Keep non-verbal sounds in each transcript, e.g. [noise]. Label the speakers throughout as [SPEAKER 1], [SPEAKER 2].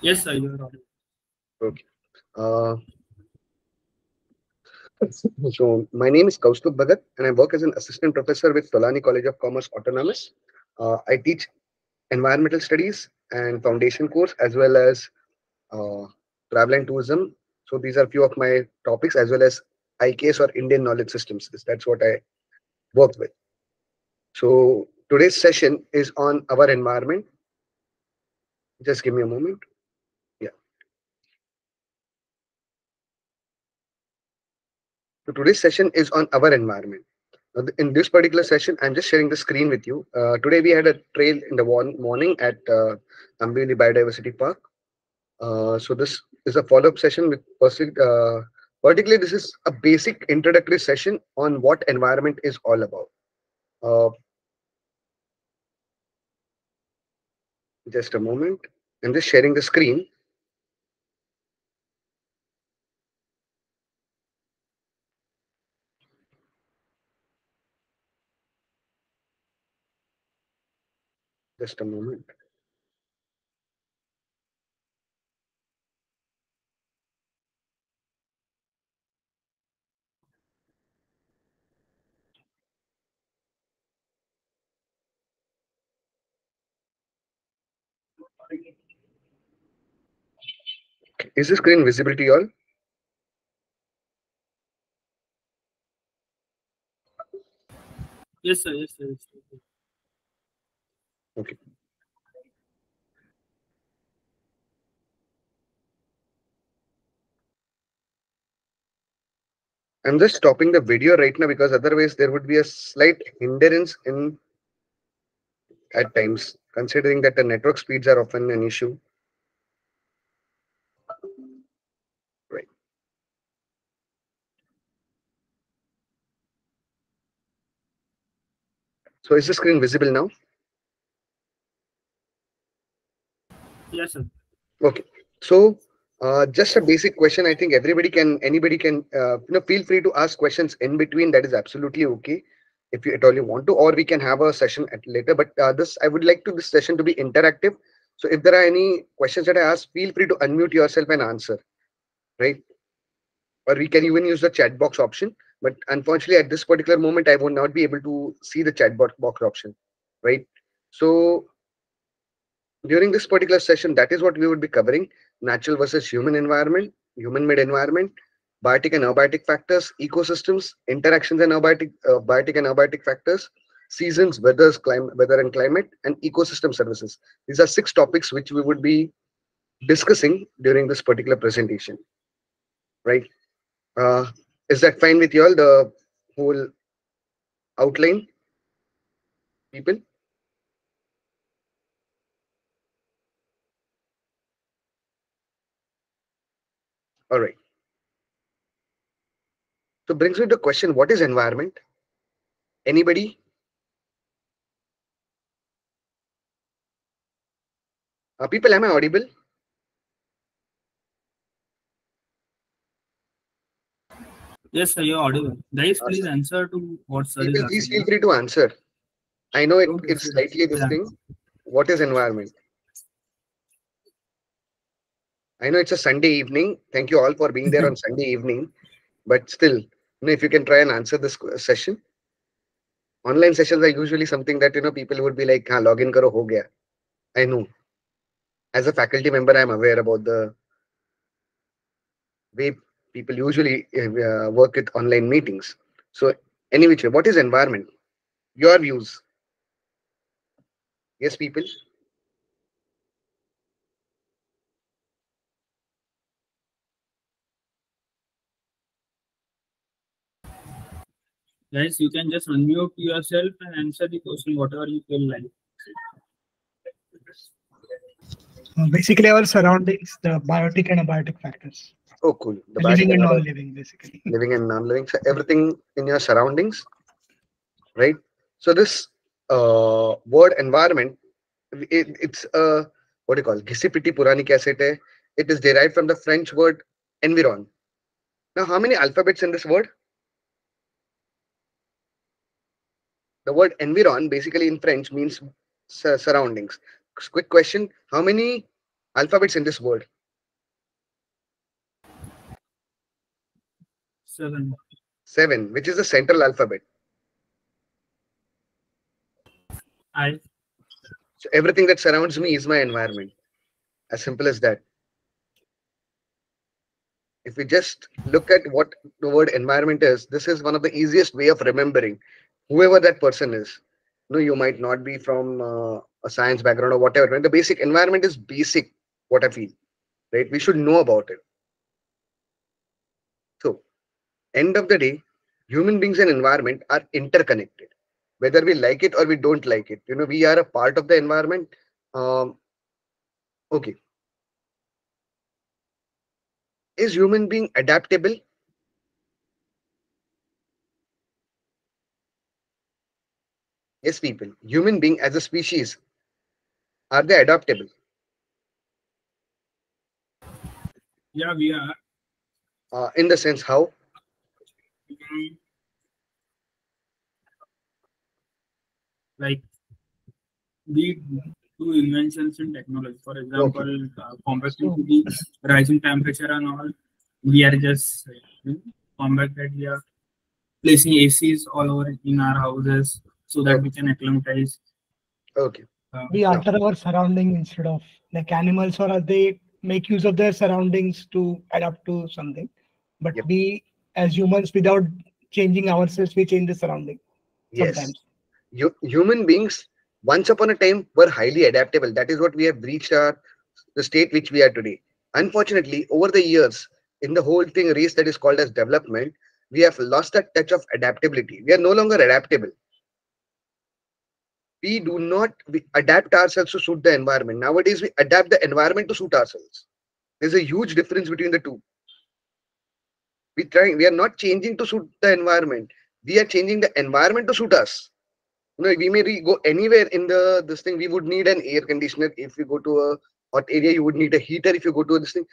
[SPEAKER 1] Yes, sir.
[SPEAKER 2] Okay. Uh, [laughs] so my name is Kaustubh Bhagat and I work as an assistant professor with Tolani College of Commerce Autonomous. Uh, I teach environmental studies and foundation course as well as uh, travel and tourism. So these are few of my topics as well as IKS or Indian knowledge systems. That's what I work with. So today's session is on our environment. Just give me a moment. So today's session is on our environment. In this particular session, I'm just sharing the screen with you. Uh, today we had a trail in the morning at uh, Ambivali Biodiversity Park. Uh, so this is a follow-up session with uh, particularly this is a basic introductory session on what environment is all about. Uh, just a moment. I'm just sharing the screen. Just a moment. Is the screen you all?
[SPEAKER 1] Yes, sir. Yes, sir. Yes, sir.
[SPEAKER 2] Okay. I'm just stopping the video right now because otherwise there would be a slight hindrance in at times, considering that the network speeds are often an issue. Right. So is the screen visible now?
[SPEAKER 1] Yes, sir.
[SPEAKER 2] Okay. So uh, just a basic question. I think everybody can, anybody can, uh, you know, feel free to ask questions in between. That is absolutely okay if you at all you want to, or we can have a session at later. But uh, this, I would like to this session to be interactive. So if there are any questions that I ask, feel free to unmute yourself and answer, right? Or we can even use the chat box option. But unfortunately, at this particular moment, I will not be able to see the chat box option, right? So during this particular session, that is what we would be covering natural versus human environment, human-made environment, biotic and abiotic factors, ecosystems, interactions and abiotic, uh, biotic and abiotic factors, seasons, weathers, climate, weather and climate, and ecosystem services. These are six topics which we would be discussing during this particular presentation. Right? Uh, is that fine with you all? The whole outline, people? All right. So brings me to the question, what is environment? Anybody? Uh, people, am I audible?
[SPEAKER 1] Yes, sir. You're audible. Guys, please answer to what sir
[SPEAKER 2] People, please feel free to answer. I know it, it's slightly this
[SPEAKER 1] Yeah.
[SPEAKER 2] thing. What is environment? I know it's a Sunday evening. Thank you all for being there on [laughs] Sunday evening. But still, you know, if you can try and answer this session. Online sessions are usually something that you know people would be like, log in, karo, ho gaya." I know. As a faculty member, I'm aware about the way people usually uh, work with online meetings. So, any which way, what is environment? Your views. Yes, people.
[SPEAKER 1] Guys, you can just unmute yourself and answer the question whatever you feel like.
[SPEAKER 3] Uh, basically, our surroundings, the biotic and abiotic factors.
[SPEAKER 2] Oh, cool. The
[SPEAKER 3] living and non-living, basically.
[SPEAKER 2] Living and non-living. So everything in your surroundings, right? So this uh, word environment, it, it's a what do you call? Ghisi purani kaise It is derived from the French word environ. Now, how many alphabets in this word? The word environ basically in french means sur- surroundings quick question how many alphabets in this word?
[SPEAKER 1] Seven.
[SPEAKER 2] Seven. Which is the central alphabet?
[SPEAKER 1] I.
[SPEAKER 2] So everything that surrounds me is my environment. As simple as that. If we just look at what the word environment is, this is one of the easiest way of remembering whoever that person is. No, you might not be from uh, a science background or whatever. Right? The basic environment is basic, what I feel. Right? We should know about it. So, end of the day, human beings and environment are interconnected whether we like it or we don't like it you know we are a part of the environment um, okay is human being adaptable yes people human being as a species are they adaptable
[SPEAKER 1] Yeah, we are.
[SPEAKER 2] uh, in the sense how
[SPEAKER 1] Mm. Like we do inventions in technology. For example, uh, combating to the rising temperature and all, we are just uh, combat that we are placing ACs all over in our houses so that we can acclimatize.
[SPEAKER 2] okay
[SPEAKER 1] Uh,
[SPEAKER 3] We alter our surrounding instead of like animals or they make use of their surroundings to adapt to something. But
[SPEAKER 2] Yep.
[SPEAKER 3] we as humans, without changing ourselves, we change the surrounding
[SPEAKER 2] yes
[SPEAKER 3] sometimes.
[SPEAKER 2] you, human beings once upon a time were highly adaptable that is what we have reached our the state which we are today unfortunately over the years in the whole thing race that is called as development we have lost that touch of adaptability we are no longer adaptable we do not we adapt ourselves to suit the environment. Nowadays we adapt the environment to suit ourselves. There's a huge difference between the two. We try we are not changing to suit the environment. We are changing the environment to suit us. You know we may re- go anywhere in the this thing we would need an air conditioner. If we go to a hot area you would need a heater. If you go to this thing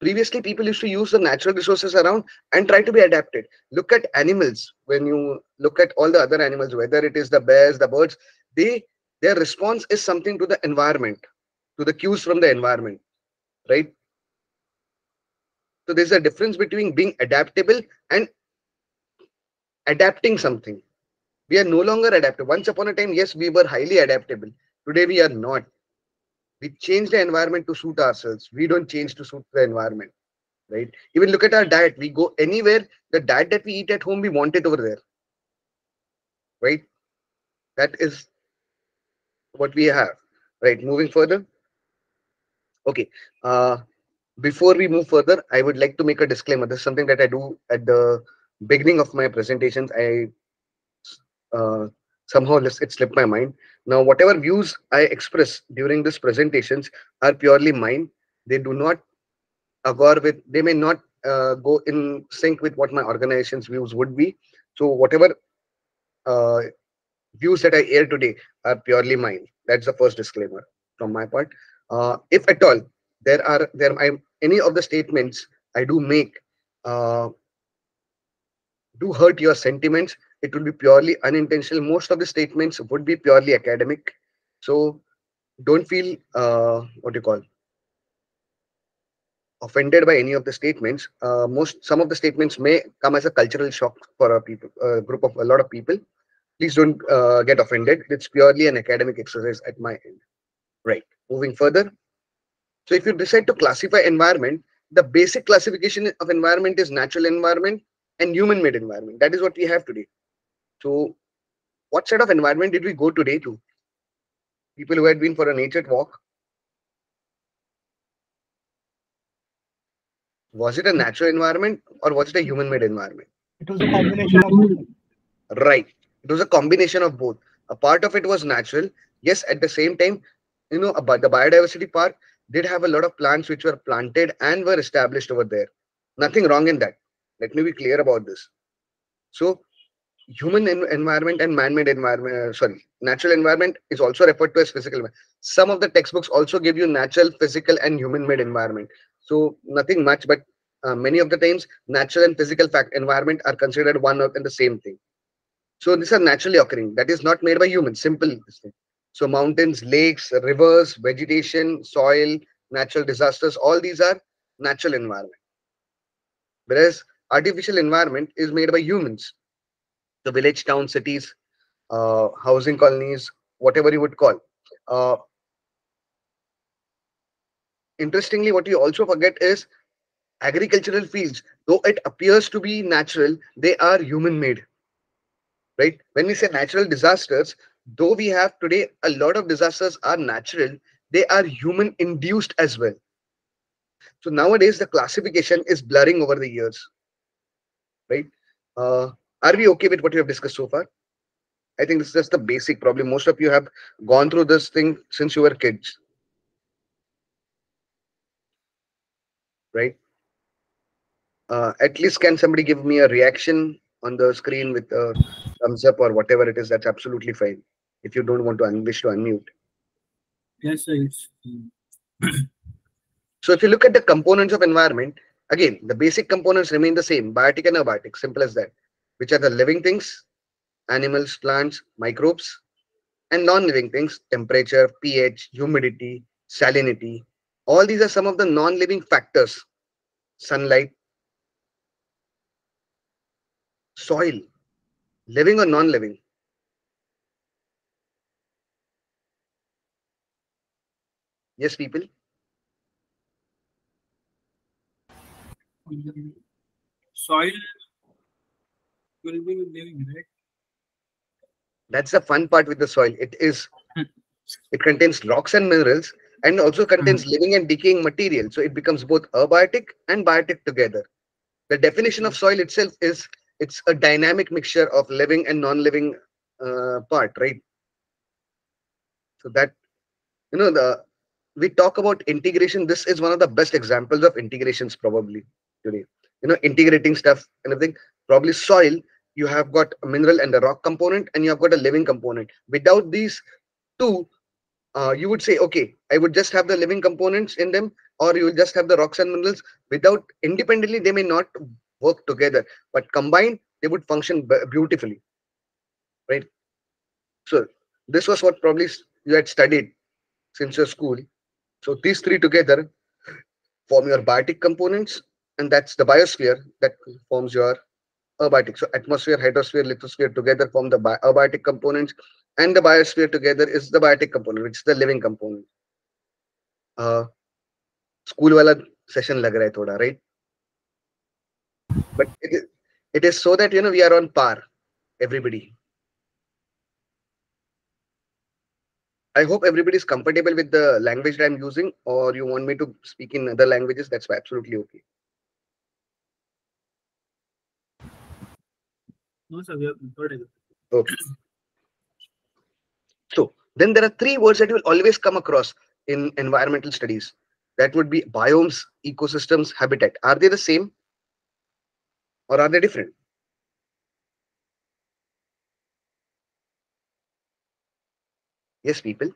[SPEAKER 2] previously people used to use the natural resources around and try to be adapted look at animals when you look at all the other animals whether it is the bears the birds they their response is something to the environment to the cues from the environment right so there's a difference between being adaptable and adapting something we are no longer adaptable. Once upon a time, yes, we were highly adaptable. Today, we are not. We change the environment to suit ourselves. We don't change to suit the environment, right? Even look at our diet. We go anywhere. The diet that we eat at home, we want it over there, right? That is what we have, right? Moving further. Okay. Uh, before we move further, I would like to make a disclaimer. This is something that I do at the beginning of my presentations. I uh, somehow it slipped my mind. Now, whatever views I express during these presentations are purely mine. They do not agree with, they may not uh, go in sync with what my organization's views would be. So, whatever uh, views that I air today are purely mine. That's the first disclaimer from my part. Uh, if at all there are there I, any of the statements I do make uh, do hurt your sentiments, it will be purely unintentional. Most of the statements would be purely academic. So don't feel uh, what do you call offended by any of the statements. Uh, most some of the statements may come as a cultural shock for a people, a group of a lot of people. Please don't uh, get offended. It's purely an academic exercise at my end. Right. Moving further. So if you decide to classify environment, the basic classification of environment is natural environment and human-made environment. That is what we have today. So, what sort of environment did we go today to? People who had been for a nature walk. Was it a natural environment or was it a human-made environment?
[SPEAKER 3] It was a combination of both.
[SPEAKER 2] Right. It was a combination of both. A part of it was natural. Yes, at the same time, you know, about the biodiversity park did have a lot of plants which were planted and were established over there. Nothing wrong in that. Let me be clear about this. So, human en- environment and man-made environment, uh, sorry, natural environment is also referred to as physical. Some of the textbooks also give you natural, physical, and human-made environment. So, nothing much, but uh, many of the times, natural and physical fact environment are considered one and the same thing. So these are naturally occurring. That is not made by humans. Simple. So mountains, lakes, rivers, vegetation, soil, natural disasters, all these are natural environment. Whereas artificial environment is made by humans. The village, town, cities, uh, housing colonies, whatever you would call. Uh, interestingly, what you also forget is agricultural fields, though it appears to be natural, they are human made. Right? When we say natural disasters, though we have today a lot of disasters are natural, they are human induced as well. So nowadays the classification is blurring over the years. Right? Uh, are we okay with what we have discussed so far? I think this is just the basic. Probably most of you have gone through this thing since you were kids. Right? Uh, at least can somebody give me a reaction on the screen with a thumbs up or whatever it is? That's absolutely fine. If you don't want to wish to unmute.
[SPEAKER 1] Yes, sir. [clears throat]
[SPEAKER 2] So if you look at the components of environment, again, the basic components remain the same, biotic and abiotic, simple as that, which are the living things, animals, plants, microbes, and non-living things, temperature, pH, humidity, salinity. All these are some of the non-living factors. Sunlight, soil, living or non-living. Yes, people.
[SPEAKER 1] soil will be living, right?
[SPEAKER 2] That's the fun part with the soil. It is, it contains rocks and minerals and also contains living and decaying material. So it becomes both abiotic and biotic together. The definition of soil itself is it's a dynamic mixture of living and non-living uh, part, right? So that, you know, the we talk about integration. This is one of the best examples of integrations probably today. You know, integrating stuff and everything. Probably soil, you have got a mineral and a rock component, and you have got a living component. Without these two, uh, you would say, okay, I would just have the living components in them, or you will just have the rocks and minerals. Without independently, they may not work together, but combined, they would function beautifully, right? So this was what probably you had studied since your school. So these three together form your biotic components, and that's the biosphere that forms your abiotic. So atmosphere, hydrosphere, lithosphere together form the abiotic components, and the biosphere together is the biotic component, which is the living component. Uh, school wala session lag hai thoda, right? But it is, it is so that you know we are on par, everybody. I hope everybody is comfortable with the language that I'm using, or you want me to speak in other languages, that's absolutely okay.
[SPEAKER 1] No, sir, we comfortable.
[SPEAKER 2] Okay. So then there are three words that you will always come across in environmental studies. That would be biomes, ecosystems, habitat. Are they the same? Or are they different? Yes, people.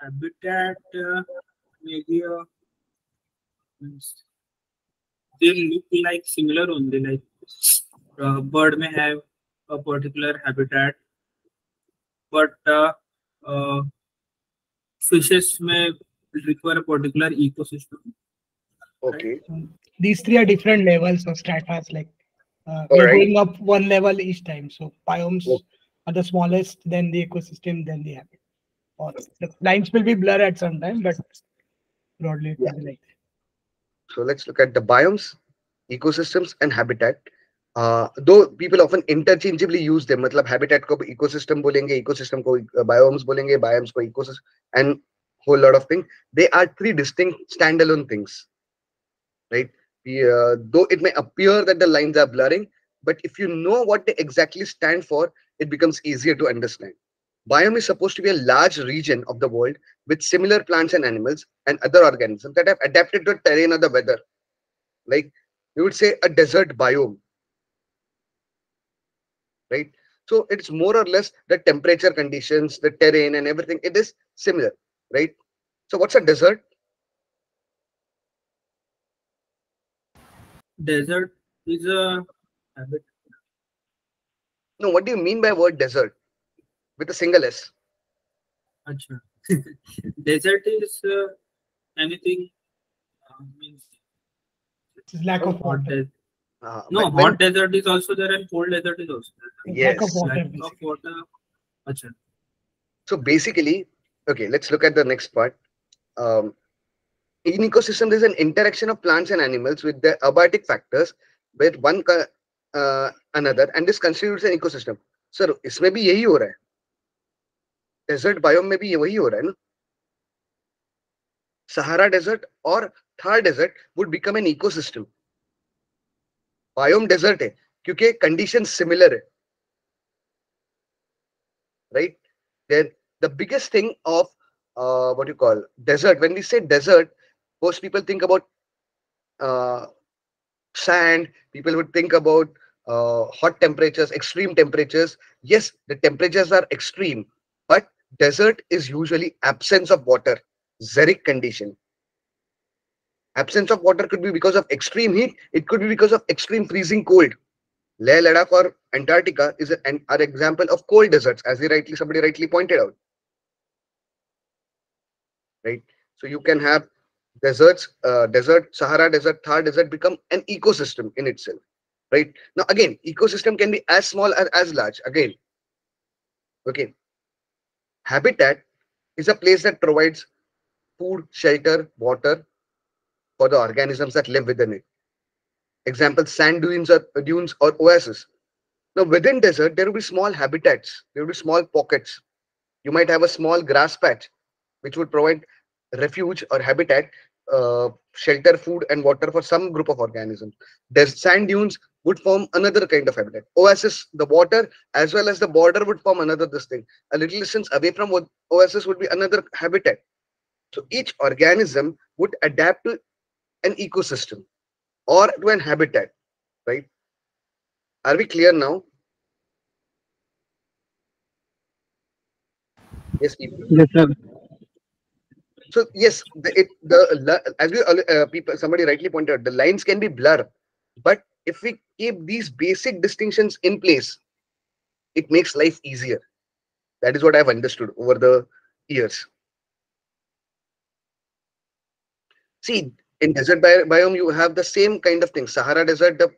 [SPEAKER 1] Habitat, uh, maybe uh, they look like similar only. Like uh, bird may have a particular habitat, but uh, uh, fishes may require a particular ecosystem.
[SPEAKER 2] Okay.
[SPEAKER 3] These three are different levels of stratas. Like uh,
[SPEAKER 2] All
[SPEAKER 3] we're
[SPEAKER 2] right.
[SPEAKER 3] going up one level each time. So biomes
[SPEAKER 2] Okay.
[SPEAKER 3] are the smallest, then the ecosystem, then the habitat. Or the lines will be blurred at some time, but broadly it will be like that.
[SPEAKER 2] So let's look at the biomes, ecosystems, and habitat. Uh, though people often interchangeably use them, मतलब habitat को ecosystem बोलेंगे, ecosystem को uh, biomes बोलेंगे, biomes को ecosystem, and whole lot of things. They are three distinct standalone things, right? We, uh, though it may appear that the lines are blurring, but if you know what they exactly stand for, it becomes easier to understand. Biome is supposed to be a large region of the world with similar plants and animals and other organisms that have adapted to the terrain or the weather. Like you would say a desert biome, right? So it's more or less the temperature conditions, the terrain and everything. It is similar, right? So what's a desert?
[SPEAKER 1] Desert is a habit.
[SPEAKER 2] No, what do you mean by word desert? With a single S. [laughs]
[SPEAKER 1] Acha. Desert is uh, anything uh, means
[SPEAKER 3] It's lack of
[SPEAKER 1] hot
[SPEAKER 3] water.
[SPEAKER 1] desert.
[SPEAKER 2] Uh,
[SPEAKER 1] No,
[SPEAKER 2] but when-
[SPEAKER 1] hot desert is also there and cold desert is also there.
[SPEAKER 3] It's lack of
[SPEAKER 2] Yes,
[SPEAKER 3] water.
[SPEAKER 1] Lack of
[SPEAKER 3] basically.
[SPEAKER 1] water. Acha.
[SPEAKER 2] So basically, okay, let's look at the next part. Um, in ecosystem, there's an interaction of plants and animals with the abiotic factors with one co- uh, another, and this constitutes an ecosystem. Sir, इसमें भी यही हो रहा है. Desert biome में भी ये वही हो रहा है ना? Sahara desert or Thar desert would become an ecosystem. Biome desert है क्योंकि conditions similar है. Right? then the biggest thing of uh, what you call desert when we say desert most people think about uh, sand people would think about uh, hot temperatures extreme temperatures yes the temperatures are extreme but desert is usually absence of water xeric condition absence of water could be because of extreme heat it could be because of extreme freezing cold Leh Ladakh or Antarctica is an, an example of cold deserts, as he rightly somebody rightly pointed out. Right. So you can have deserts, uh, desert, Sahara Desert, Thar Desert become an ecosystem in itself. Right. Now again, ecosystem can be as small as, as large. Again. Okay. Habitat is a place that provides food, shelter, water for the organisms that live within it. Example sand dunes or dunes or oases now within desert there will be small habitats. There will be small pockets. You might have a small grass patch which would provide refuge or habitat uh, shelter food and water for some group of organisms there's sand dunes would form another kind of habitat oasis the water as well as the border would form another this thing a little distance away from oasis would be another habitat so each organism would adapt to an ecosystem or to an habitat, right? Are we clear now? Yes, people.
[SPEAKER 4] Yes, sir.
[SPEAKER 2] So yes, the, it the as we uh, people somebody rightly pointed out, the lines can be blur, but if we keep these basic distinctions in place, it makes life easier. That is what I've understood over the years. See, in desert bi- biome you have the same kind of thing sahara desert the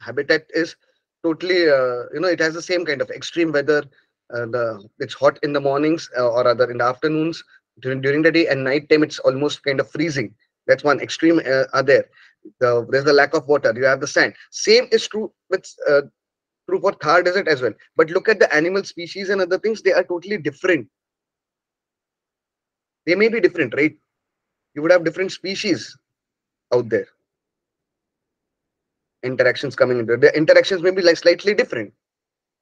[SPEAKER 2] habitat is totally uh, you know it has the same kind of extreme weather uh, the it's hot in the mornings uh, or rather in the afternoons during during the day and night time it's almost kind of freezing. That's one extreme uh, are there. The, there's the lack of water. You have the sand. Same is true with uh, true for thar desert as well. But look at the animal species and other things they are totally different. They may be different right? You would have different species out there. Interactions coming into the interactions may be like slightly different.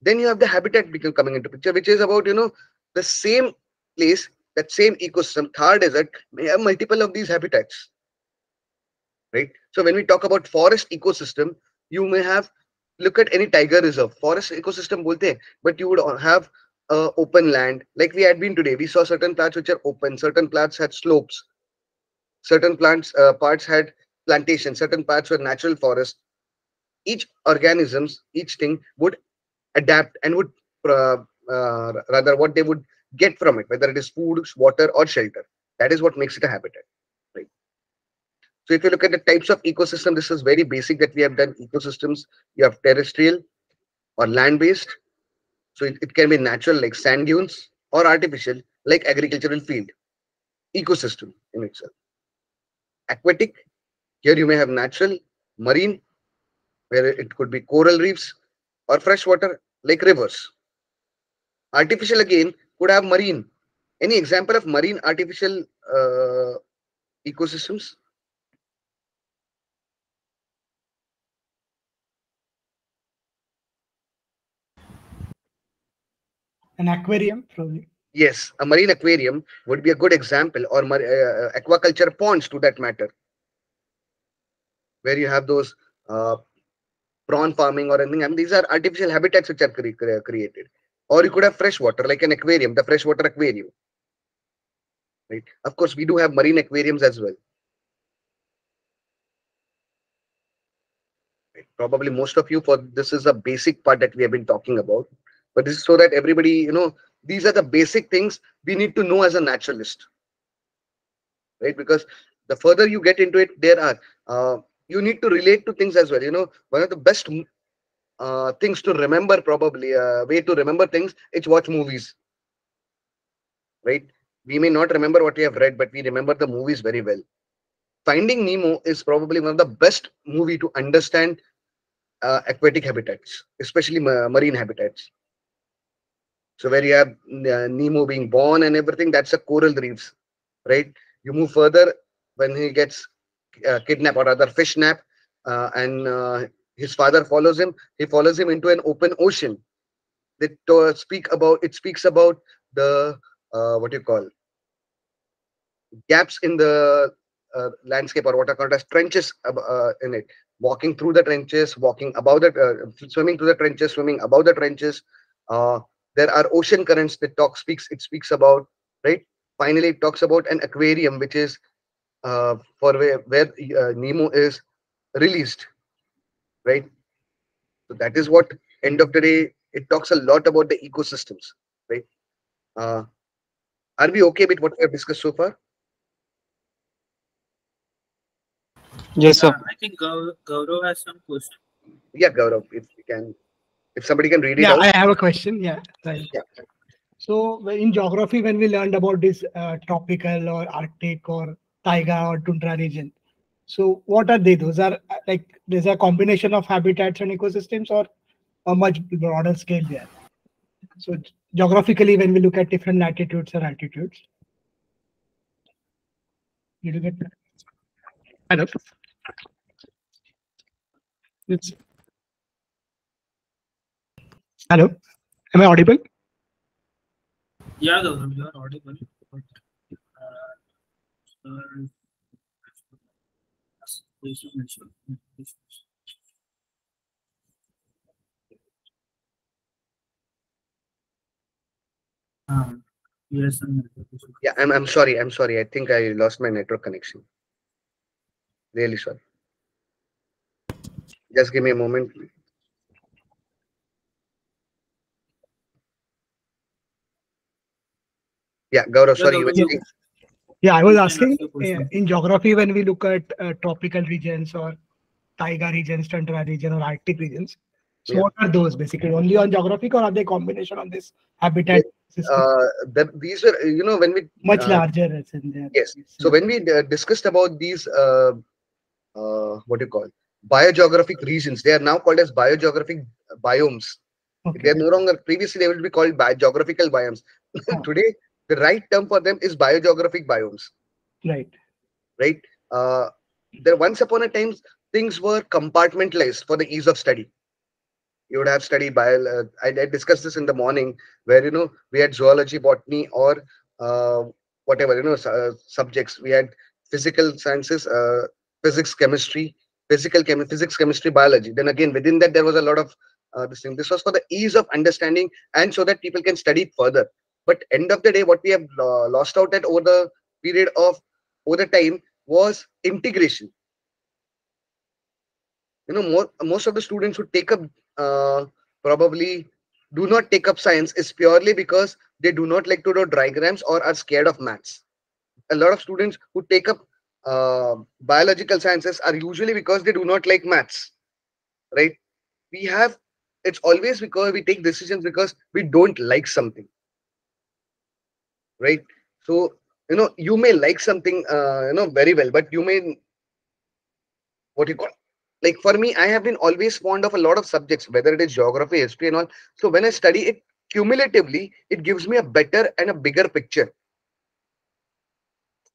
[SPEAKER 2] Then you have the habitat become coming into picture which is about you know the same place that same ecosystem thar desert may have multiple of these habitats. Right? So when we talk about forest ecosystem you may have look at any tiger reserve. Forest ecosystem but you would have uh, open land. Like we had been today we saw certain plants which are open certain plants had slopes. Certain plants uh, parts had plantation certain parts were natural forest. Each organisms each thing would adapt and would uh, uh, rather what they would get from it whether it is food water or shelter. That is what makes it a habitat right? So if you look at the types of ecosystem this is very basic that we have done. Ecosystems you have terrestrial or land based so it, it can be natural like sand dunes or artificial like agricultural field. Ecosystem in itself. Aquatic here you may have natural marine where it could be coral reefs or freshwater like rivers. Artificial again could have marine. Any example of marine artificial uh, ecosystems?
[SPEAKER 3] An aquarium, probably.
[SPEAKER 2] yes a marine aquarium would be a good example or mar- uh, aquaculture ponds to that matter. Where you have those uh, prawn farming or anything. And these are artificial habitats which are cre- created or you could have fresh water, like an aquarium the freshwater aquarium. Right? Of course we do have marine aquariums as well. Right. probably most of you for this is a basic part that we have been talking about. But this is so that everybody you know these are the basic things we need to know as a naturalist. Right? Because the further you get into it there are uh, you need to relate to things as well. You know one of the best uh, things to remember probably a uh, way to remember things it's watch movies. Right? We may not remember what we have read but we remember the movies very well. Finding nemo is probably one of the best movie to understand uh, aquatic habitats especially ma marine habitats. So where you have uh, nemo being born and everything that's a coral reefs right? You move further when he gets uh, kidnapped or other fish nap uh, and his father follows him. He follows him into an open ocean. It uh, speak about it speaks about the uh, what you call? Gaps in the uh, landscape or what are called as trenches uh, in it. Walking through the trenches walking above the uh, swimming through the trenches swimming above the trenches. Uh, there are ocean currents that talk speaks it speaks about right? Finally it talks about an aquarium which is for where, where nemo is released right so that is what end of the day it talks a lot about the ecosystems right uh, are we okay with what we have discussed so far
[SPEAKER 4] yes sir
[SPEAKER 1] i think Gaurav, Gaurav has some question
[SPEAKER 2] yeah gaurav if you can if somebody can read it
[SPEAKER 3] yeah
[SPEAKER 2] out.
[SPEAKER 3] i have a question yeah right.
[SPEAKER 2] Yeah.
[SPEAKER 3] so in geography when we learned about this uh, tropical or arctic or taiga or tundra region so what are they? Those are uh, like there's a combination of habitats and ecosystems or a much broader scale there? So geographically when we look at different latitudes or altitudes. Did you get that? Hello it's Hello, am I audible?
[SPEAKER 1] yeah Gaurav, you are audible but, uh, um, yes I'm-
[SPEAKER 2] Yeah, I'm, I'm sorry. I'm sorry. I think I lost my network connection. Really sorry. Just give me a moment. Yeah, Gaurav, sorry. you were
[SPEAKER 1] Gaurav,
[SPEAKER 2] saying-
[SPEAKER 3] Yeah, I was asking
[SPEAKER 1] ask your question.
[SPEAKER 3] uh, in geography when we look at uh, tropical regions or taiga regions, tundra region or arctic regions. So
[SPEAKER 2] Yeah.
[SPEAKER 3] what are those basically? Only on geographic or are they combination on this habitat system?
[SPEAKER 2] Uh, that these were, you know, when we
[SPEAKER 3] Much
[SPEAKER 2] uh,
[SPEAKER 3] larger there.
[SPEAKER 2] yes. So when we uh, discussed about these, uh, uh, what do you call biogeographic regions, they are now called as biogeographic biomes. They are no longer previously they will be called bi- geographical biomes.
[SPEAKER 3] Oh. [laughs]
[SPEAKER 2] Today, the right term for them is biogeographic biomes.
[SPEAKER 3] right.
[SPEAKER 2] right? Uh, there once upon a time things were compartmentalized for the ease of study. You would have studied bio. Uh, I, I discussed this in the morning, where you know we had zoology, botany, or uh, whatever you know su- uh, subjects. We had physical sciences, uh, physics, chemistry, physical chem, physics, chemistry, biology. Then again, within that there was a lot of uh, this thing. This was for the ease of understanding and so that people can study further. But end of the day, what we have uh, lost out at over the period of over the time was integration. You know more, most of the students who take up uh, probably do not take up science is purely because they do not like to draw diagrams or are scared of maths. A lot of students who take up uh, biological sciences are usually because they do not like maths right? We have it's always because we take decisions because we don't like something right? So you know you may like something uh, you know very well but you may what you call like for me i have been always fond of a lot of subjects whether it is geography history and all. So when i study it cumulatively it gives me a better and a bigger picture.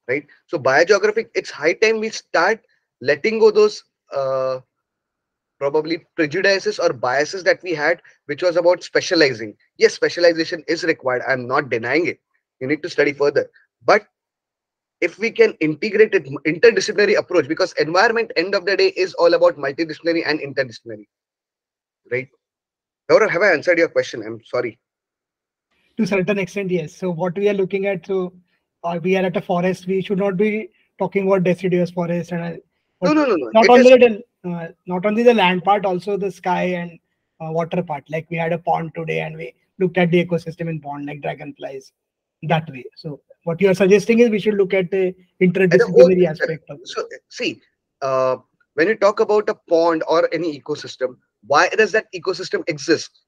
[SPEAKER 2] Right? So biogeographic it's high time we start letting go those uh, probably prejudices or biases that we had which was about specializing. Yes specialization is required. I'm not denying it you need to study further. But if we can integrate it interdisciplinary approach because environment end of the day is all about multidisciplinary and interdisciplinary. Right? Gaurav, have i answered your question? I'm sorry.
[SPEAKER 3] To certain extent, yes. So what we are looking at, so uh, we are at a forest. We should not be talking about deciduous forest and uh,
[SPEAKER 2] no no no no.
[SPEAKER 3] not
[SPEAKER 2] It
[SPEAKER 3] only
[SPEAKER 2] is-
[SPEAKER 3] a uh, not only the land part, also the sky and uh, water part. Like we had a pond today, and we looked at the ecosystem in pond, like dragonflies, that way. So what you are suggesting is we should look at the interdisciplinary aspect of.
[SPEAKER 2] So see, uh, when you talk about a pond or any ecosystem, why does that ecosystem exist?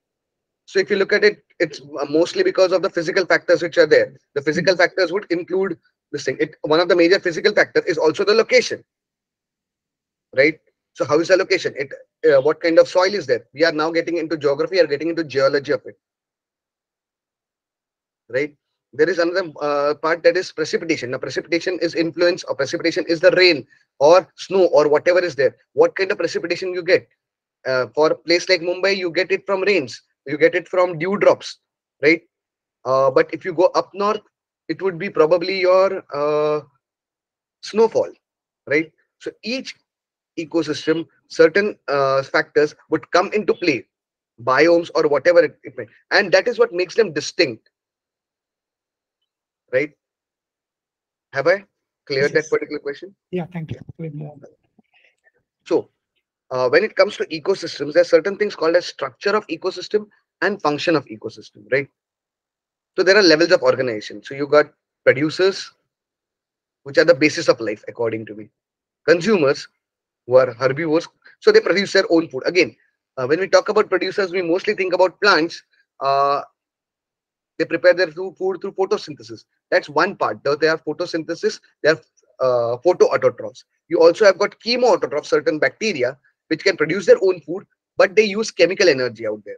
[SPEAKER 2] So if you look at it, it's mostly because of the physical factors which are there. The physical factors would include this thing. It one of the major physical factors is also the location, right? So how is the location? It uh, what kind of soil is there? We are now getting into geography or getting into geology of it, right? There is another uh, part that is precipitation. Now precipitation is influence or precipitation is the rain or snow or whatever is there. What kind of precipitation you get? Uh, for a place like Mumbai, you get it from rains. You get it from dewdrops, right? Uh, but if you go up north, it would be probably your uh, snowfall, right? So each ecosystem, certain uh, factors would come into play, biomes or whatever it, it may, and that is what makes them distinct, right? Have I cleared
[SPEAKER 3] Yes.
[SPEAKER 2] that particular question?
[SPEAKER 3] Yeah, thank you. We'll move on.
[SPEAKER 2] So, uh, when it comes to ecosystems, there are certain things called as structure of ecosystem and function of ecosystem, right? So there are levels of organization. So you got producers, which are the basis of life, according to me. Consumers, who are herbivores, so they produce their own food. Again, uh, when we talk about producers, we mostly think about plants. Uh, they prepare their food through photosynthesis. That's one part. They have photosynthesis, they are uh, photoautotrophs. You also have got chemoautotrophs, certain bacteria, which can produce their own food, but they use chemical energy out there,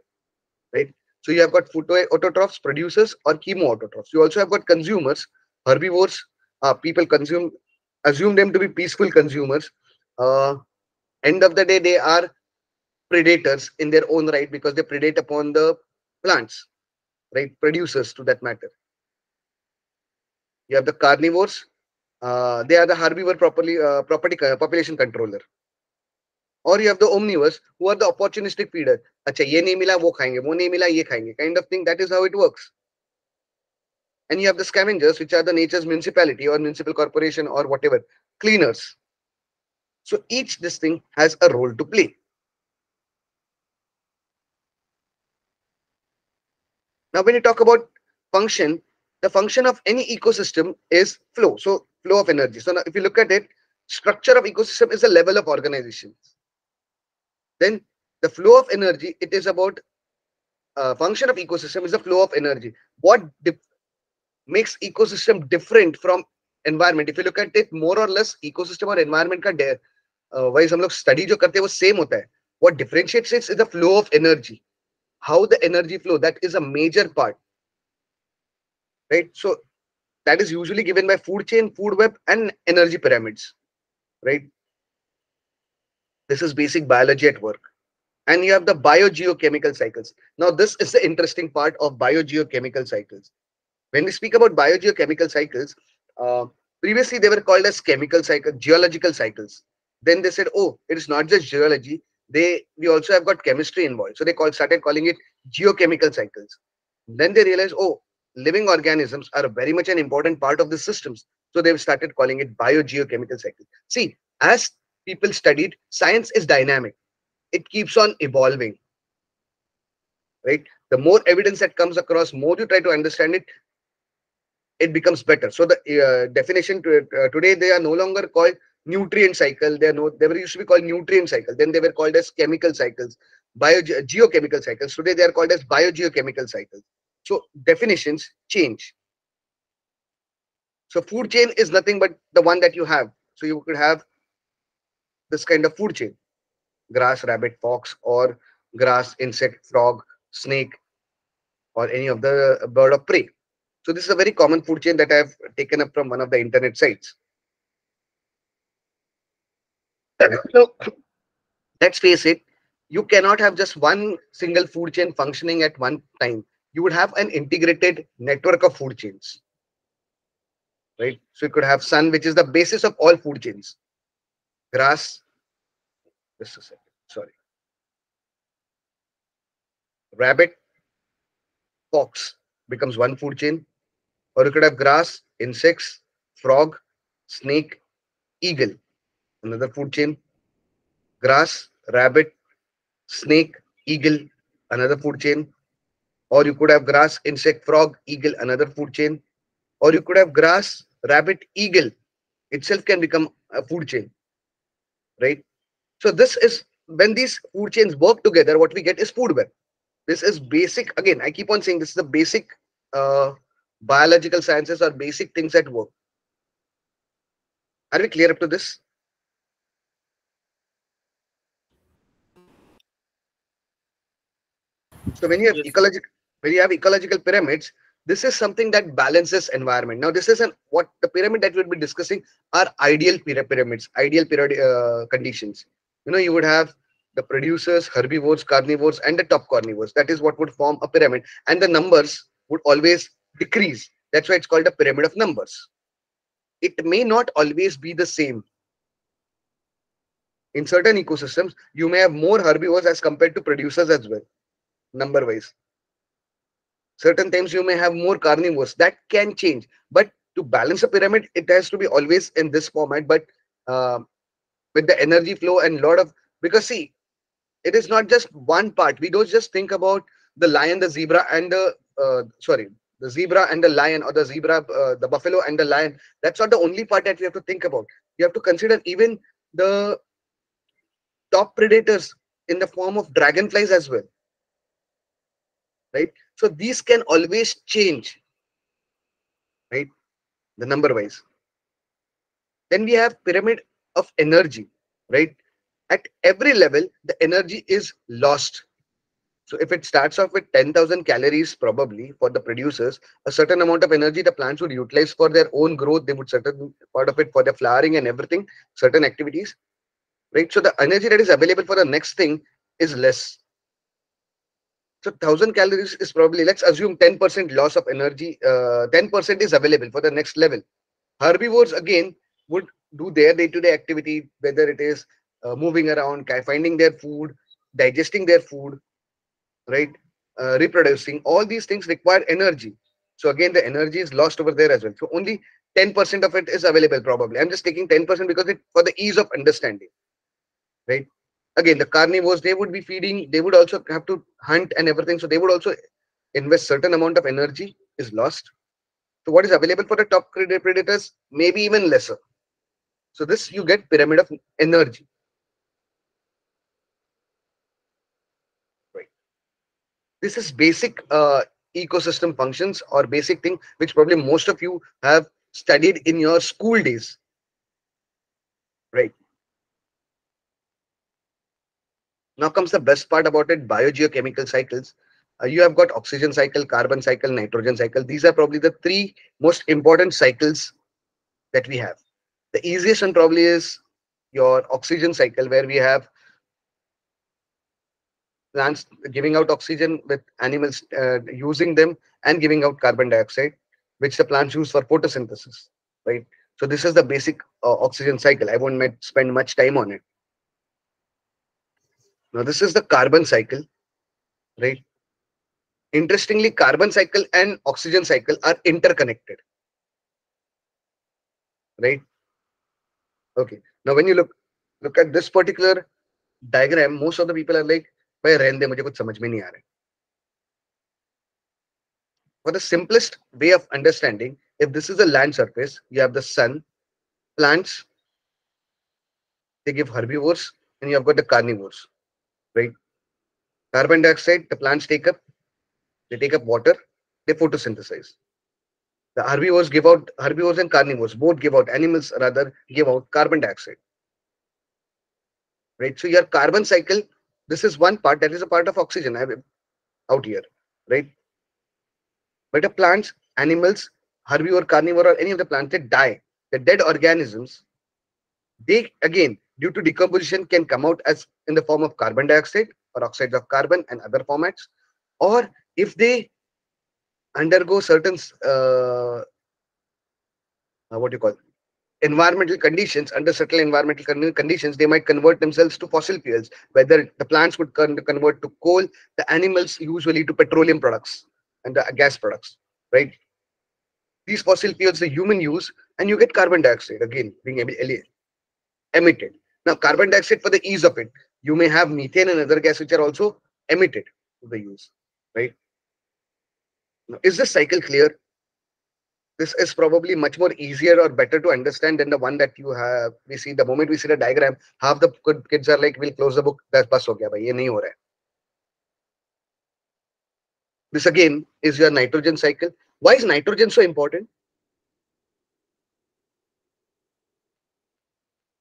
[SPEAKER 2] right? So you have got photoautotrophs, producers, or chemoautotrophs. You also have got consumers, herbivores. Uh, people consume, assume them to be peaceful consumers. Uh, end of the day, they are predators in their own right because they predate upon the plants, right? Producers to that matter. You have the carnivores. Uh, they are the herbivore properly uh, property co- population controller. और you have the omnivores who are the opportunistic feeder अच्छा ये नहीं मिला वो खाएंगे वो नहीं मिला ये खाएंगे kind of thing that is how it works and you have the scavengers which are the nature's municipality or municipal corporation or whatever cleaners so each this thing has a role to play now when you talk about function the function of any ecosystem is flow so flow of energy so now if you look at it structure of ecosystem is the level of organization then the flow of energy it is about uh, function of ecosystem is the flow of energy what dif- makes ecosystem different from environment if you look at it more or less ecosystem और environment का de- uh, wise हम लोग study जो करते हैं वो same होता है what differentiates it is the flow of energy how the energy flow that is a major part right? So that is usually given by food chain food web and energy pyramids right? This is basic biology at work. And you have the biogeochemical cycles. Now this is the interesting part of biogeochemical cycles. When we speak about biogeochemical cycles uh, previously they were called as chemical cycle geological cycles. Then they said oh it is not just geology they we also have got chemistry involved. So they called started calling it geochemical cycles. Then they realized oh living organisms are very much an important part of the systems. So they've started calling it biogeochemical cycle see as people studied science is dynamic. It keeps on evolving. Right? The more evidence that comes across more you try to understand it it becomes better. So the uh, definition to, uh, today they are no longer called nutrient cycle they are no they were used to be called nutrient cycle. Then they were called as chemical cycles bio geochemical cycles. Today they are called as biogeochemical cycles. So definitions change. So food chain is nothing but the one that you have. So you could have this kind of food chain. Grass rabbit fox or grass insect frog snake or any of the bird of prey. So this is a very common food chain that i have taken up from one of the internet sites so let's face it you cannot have just one single food chain functioning at one time. You would have an integrated network of food chains. Right? So you could have sun which is the basis of all food chains. Grass just a second sorry. Rabbit fox becomes one food chain. Or you could have grass insects frog snake eagle another food chain grass, rabbit, snake, eagle, another food chain. Or you could have grass, insect, frog, eagle, another food chain. Or you could have grass, rabbit, eagle itself can become a food chain. Right? So this is when these food chains work together, what we get is food web. This is basic. Again, I keep on saying this is the basic uh, biological sciences or basic things at work. Are we clear up to this? So when you have
[SPEAKER 1] Yes.
[SPEAKER 2] ecological when you have ecological pyramids, this is something that balances environment. Now, this is an what the pyramid that we'll be discussing are ideal pyra- pyramids, ideal period uh, conditions. You know, you would have the producers, herbivores, carnivores, and the top carnivores. That is what would form a pyramid, and the numbers would always decrease. That's why it's called a pyramid of numbers. It may not always be the same. In certain ecosystems, you may have more herbivores as compared to producers as well, number wise certain times you may have more carnivores that can change but to balance a pyramid it has to be always in this format but uh, with the energy flow and lot of because see it is not just one part. We don't just think about the lion the zebra and the uh, sorry the zebra and the lion or the zebra uh, the buffalo and the lion. That's not the only part that we have to think about. You have to consider even the top predators in the form of dragonflies as well right so these can always change, right? The number wise. Then we have pyramid of energy, right? At every level, the energy is lost. So if it starts off with 10,000 calories, probably for the producers, a certain amount of energy the plants would utilize for their own growth. They would certain part of it for their flowering and everything, certain activities, right? So the energy that is available for the next thing is less. So 1000 calories is probably, let's assume 10% loss of energy, 10% uh, is available for the next level. Herbivores again would do their day-to-day -day activity, whether it is uh, moving around, finding their food, digesting their food, right? Uh, reproducing, all these things require energy. So again, the energy is lost over there as well. So only 10% of it is available probably. I'm just taking 10% because it for the ease of understanding, right? Again the carnivores they would be feeding they would also have to hunt and everything so they would also invest certain amount of energy is lost. So what is available for the top predators? Maybe even lesser. So this you get pyramid of energy. Right. This is basic uh, ecosystem functions or basic thing which probably most of you have studied in your school days. Right Now comes the best part about it, biogeochemical cycles. Uh, you have got oxygen cycle, carbon cycle, nitrogen cycle. These are probably the three most important cycles that we have. The easiest one probably is your oxygen cycle where we have plants giving out oxygen with animals uh, using them and giving out carbon dioxide, which the plants use for photosynthesis, right? So this is the basic uh, oxygen cycle. I won't spend much time on it. Now this is the carbon cycle, right? Interestingly, carbon cycle and oxygen cycle are interconnected, right? Okay. Now when you look look at this particular diagram, most of the people are like, "Why rende mujhe kuch samajh mein nahi aa raha." for the simplest way of understanding, if this is a land surface, you have the sun, plants, they give herbivores, and you have got the carnivores right? Carbon dioxide, the plants take up, they take up water, they photosynthesize. The herbivores give out, herbivores and carnivores both give out, animals rather give out carbon dioxide. Right? So your carbon cycle, this is one part that is a part of oxygen out here, right? But the plants, animals, herbivore, carnivore, or any of the plants, they die. The dead organisms, they again due to decomposition can come out as in the form of carbon dioxide or oxides of carbon and other formats. Or if they undergo certain uh, uh, what you call environmental conditions under certain environmental conditions they might convert themselves to fossil fuels whether the plants would convert to coal the animals usually to petroleum products and the gas products right? These fossil fuels the human use and you get carbon dioxide again being emitted Now, carbon dioxide for the ease of it, you may have methane and other gas which are also emitted to the use, right? Now, is this cycle clear? This is probably much more easier or better to understand than the one that you have. We see the moment we see the diagram, half the kids are like, "We'll close the book." That's bus. This again is your nitrogen cycle. Why is nitrogen so important?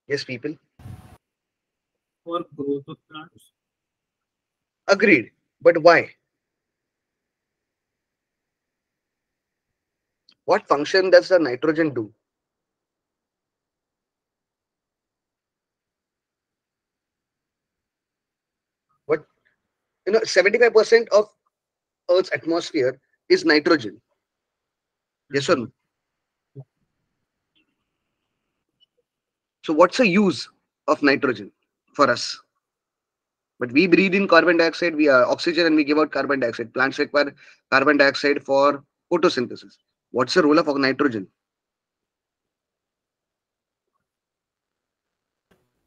[SPEAKER 2] Yes, people.
[SPEAKER 1] For growth of plants.
[SPEAKER 2] Agreed. But why? What function does the nitrogen do? What you know, 75% of Earth's atmosphere is nitrogen. Yes or no? Mm-hmm. So what's the use of nitrogen for us? But we breathe in carbon dioxide, we are oxygen and we give out carbon dioxide. Plants require carbon dioxide for photosynthesis. What's the role of nitrogen?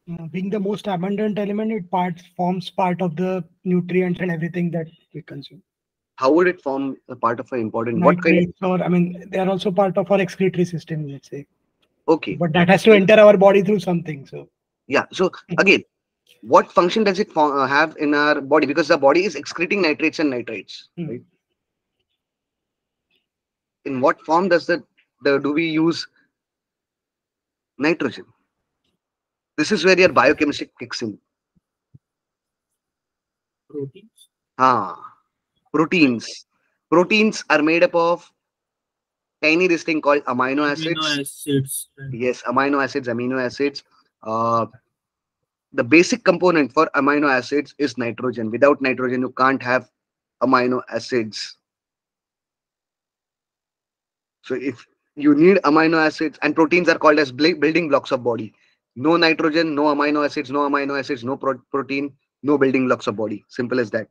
[SPEAKER 3] Uh, being the most abundant element, it parts forms part of the nutrients and everything that we consume.
[SPEAKER 2] How would it form a part of an important? What kind?
[SPEAKER 3] Nitrates or I mean, they are also part of our excretory system, let's say.
[SPEAKER 2] Okay.
[SPEAKER 3] But that has to enter our body through something. So
[SPEAKER 2] Yeah. So again, what function does it uh, have in our body? Because the body is excreting nitrates and nitrites,
[SPEAKER 3] Hmm.
[SPEAKER 2] right? In what form does the, the do we use nitrogen? This is where your biochemistry kicks in.
[SPEAKER 1] Proteins.
[SPEAKER 2] Ah, proteins. Proteins are made up of tiny this thing called amino acids.
[SPEAKER 1] Amino acids.
[SPEAKER 2] Yes, amino acids, amino acids. Uh, the basic component for amino acids is nitrogen. Without nitrogen, you can't have amino acids. So if you need amino acids and proteins are called as bla- building blocks of body. No nitrogen, no amino acids, no amino acids, no pro- protein, no building blocks of body. Simple as that.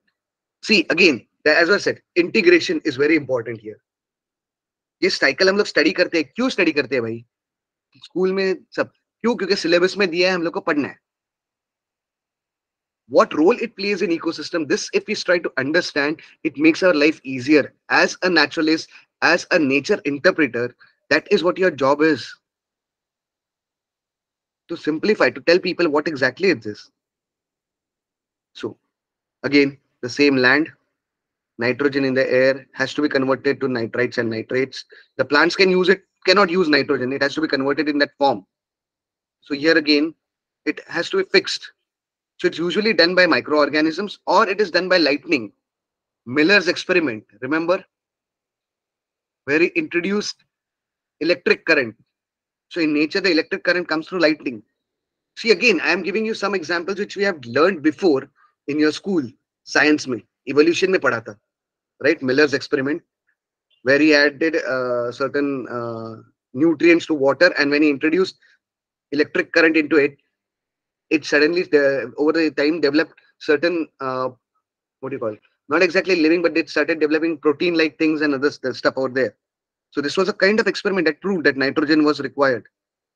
[SPEAKER 2] See again, the- as I said, integration is very important here. ये cycle हम लोग study करते हैं क्यों study करते हैं भाई school में सब क्यों क्योंकि सिलेबस में दिया है हम लोग को पढ़ना है what role it plays in ecosystem this if we try to understand it makes our life easier. As a naturalist as a nature interpreter that is what your job is. To simplify to tell people what exactly it is. So again the same land nitrogen in the air has to be converted to nitrites and nitrates. The plants can use it cannot use nitrogen. It has to be converted in that form. So here again it has to be fixed so it's usually done by microorganisms or it is done by lightning. Miller's experiment remember? Where he introduced electric current. So in nature the electric current comes through lightning. See again i am giving you some examples which we have learned before in your school science mein evolution mein padha tha right? Miller's experiment where he added uh, certain uh, nutrients to water and when he introduced electric current into it it suddenly uh, over the time developed certain uh, what do you call it? not exactly living but it started developing protein like things and other st- stuff out there so this was a kind of experiment that proved that nitrogen was required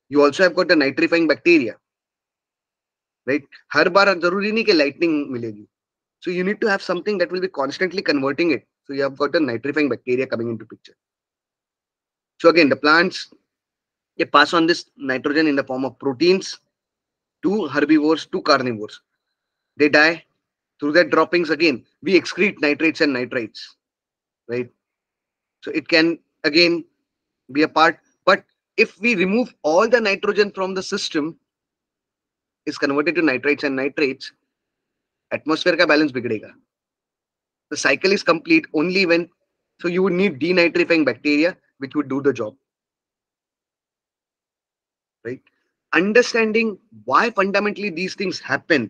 [SPEAKER 2] you also have got the nitrifying bacteria right हर बार जरूरी नहीं कि lightning मिलेगी so you need to have something that will be constantly converting it so you have got the nitrifying bacteria coming into picture so again the plants they pass on this nitrogen in the form of proteins to herbivores two carnivores. They die through their droppings again. We excrete nitrates and nitrites right? So it can again be a part. But if we remove all the nitrogen from the system is converted to nitrites and nitrates atmosphere ka balance bigdega. The cycle is complete only when so you would need denitrifying bacteria which would do the job. Right understanding why fundamentally these things happen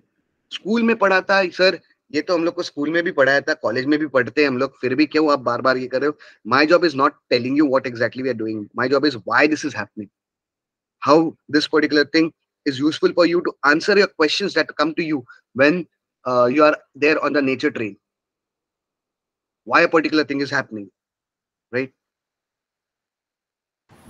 [SPEAKER 2] school में पढ़ा था sir ये तो हम लोग को school में भी पढ़ाया था कॉलेज में भी पढ़ते हैं हम लोग फिर भी क्यों आप बार बार ये कर रहे हो my job is not telling you what exactly we are doing my job is why this is happening how this particular thing is useful for you to answer your questions that come to you when uh, you are there on the nature train why a particular thing is happening right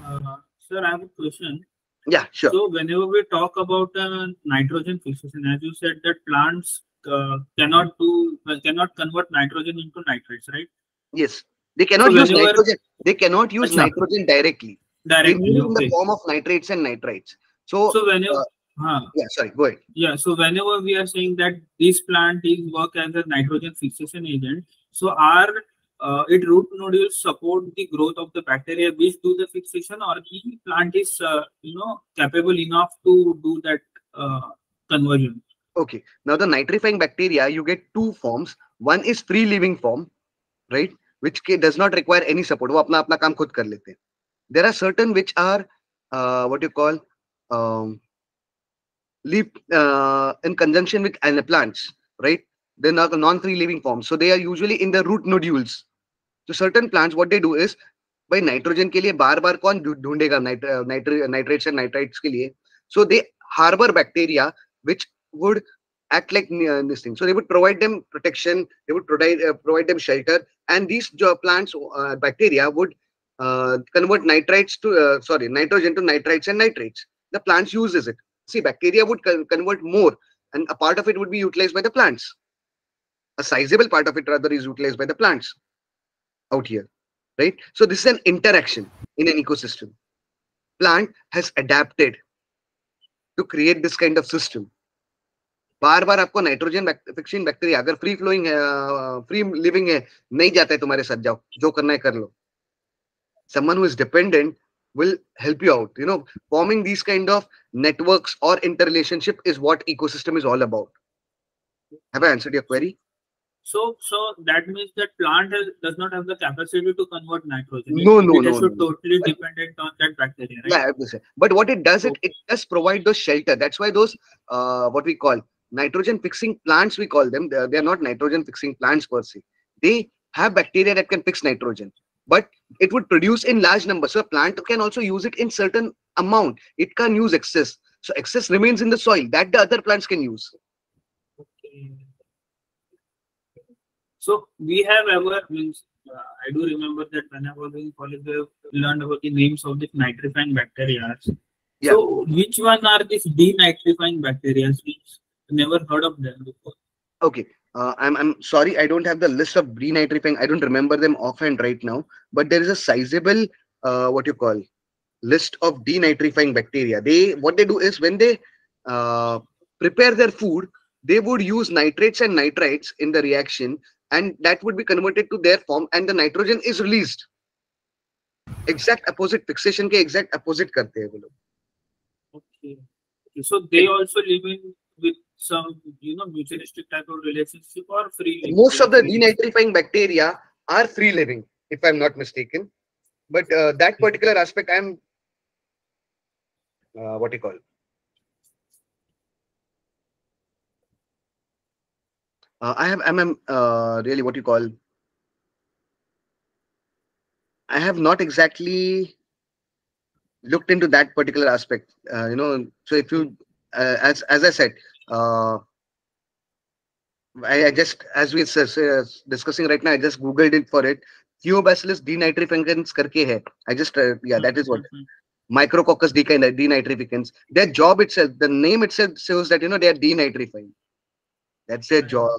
[SPEAKER 1] Uh, sir, I have a question.
[SPEAKER 2] Yeah, sure.
[SPEAKER 1] So whenever we talk about uh, nitrogen fixation, as you said, that plants uh, cannot do uh, cannot convert nitrogen into nitrates, right?
[SPEAKER 2] Yes, they cannot
[SPEAKER 1] So
[SPEAKER 2] use
[SPEAKER 1] whenever-
[SPEAKER 2] nitrogen. They cannot use
[SPEAKER 1] Acha.
[SPEAKER 2] nitrogen directly.
[SPEAKER 1] Directly.
[SPEAKER 2] in
[SPEAKER 1] Okay.
[SPEAKER 2] the form of nitrates and nitrites. So,
[SPEAKER 1] So whenever,
[SPEAKER 2] uh,
[SPEAKER 1] huh,
[SPEAKER 2] yeah, sorry, go ahead.
[SPEAKER 1] yeah. So whenever we are saying that this plant is work as a nitrogen fixation agent, so our uh, it root nodules support the growth of the bacteria which do the fixation or the plant is uh, you know capable enough to do that uh, conversion.
[SPEAKER 2] Okay. Now the nitrifying bacteria you get two forms. One is free living form right which does not require any support. apna apna khud kar there are certain which are uh, what you call um, live uh, in conjunction with plants right? They're not non-free living forms. So they are usually in the root nodules. So certain plants, what they do is भाई nitrogen के लिए बार बार कौन ढू- ढूंढेगा nitrates and nitrites के लिए so they harbour bacteria which would act like uh, this thing. So they would provide them protection, they would provide uh, provide them shelter, and these jo- plants, uh, bacteria would uh, convert nitrites to uh, sorry nitrogen to nitrites and nitrates. The plants uses it. See, bacteria would con- convert more, and a part of it would be utilized by the plants. A sizable part of it rather is utilized by the plants out here, right? So this is an interaction in an ecosystem. Plant has adapted to create this kind of system. बार बार आपको nitrogen fixing bacteria अगर free flowing है free living है नहीं जाता है तुम्हारे साथ जाओ जो करना है कर लो someone who is dependent will help you out you know forming these kind of networks or interrelationship is what ecosystem is all about have i answered your query
[SPEAKER 1] So, so that means that plant has, does not have the capacity to convert nitrogen.
[SPEAKER 2] No,
[SPEAKER 1] It-
[SPEAKER 2] no,
[SPEAKER 1] it is
[SPEAKER 2] no, no.
[SPEAKER 1] totally dependent on that bacteria, right?
[SPEAKER 2] yeah I have to say. but what it does it it does provide those shelter that's why those uh, what we call nitrogen fixing plants we call them they are, they are not nitrogen fixing plants per se they have bacteria that can fix nitrogen but it would produce in large numbers so a plant can also use it in certain amount it can use excess so excess remains in the soil that the other plants can use
[SPEAKER 1] Okay. So we have ever means uh, I do remember that when I was in college, we have learned about the names of these nitrifying bacteria.
[SPEAKER 2] Yeah.
[SPEAKER 1] So which one are these denitrifying bacteria? We never heard of them before.
[SPEAKER 2] okay uh, i'm i'm sorry i don't have the list of denitrifying i don't remember them offhand right now but there is a sizable uh, what you call list of denitrifying bacteria they what they do is when they uh, prepare their food they would use nitrates and nitrites in the reaction and that would be converted to their form and the nitrogen is released exact opposite fixation के exact opposite करते हैं वो लोग
[SPEAKER 1] Okay. okay. So they also live in with some you know mutualistic type of relationship or free. living
[SPEAKER 2] most of the
[SPEAKER 1] relationship?
[SPEAKER 2] denitrifying bacteria are free living if i'm not mistaken but uh, that particular aspect i'm uh, what you call Uh, I have MM uh, really what you call. I have not exactly looked into that particular aspect. Uh, you know, so if you uh, as as I said, uh, I, I, just as we are uh, discussing right now, I just googled it for it. Thiobacillus denitrificans karke hai. I just yeah, that is what.
[SPEAKER 1] Mm-hmm.
[SPEAKER 2] Micrococcus denitrificans. Their job itself, the name itself shows that you know they are denitrifying That's their job.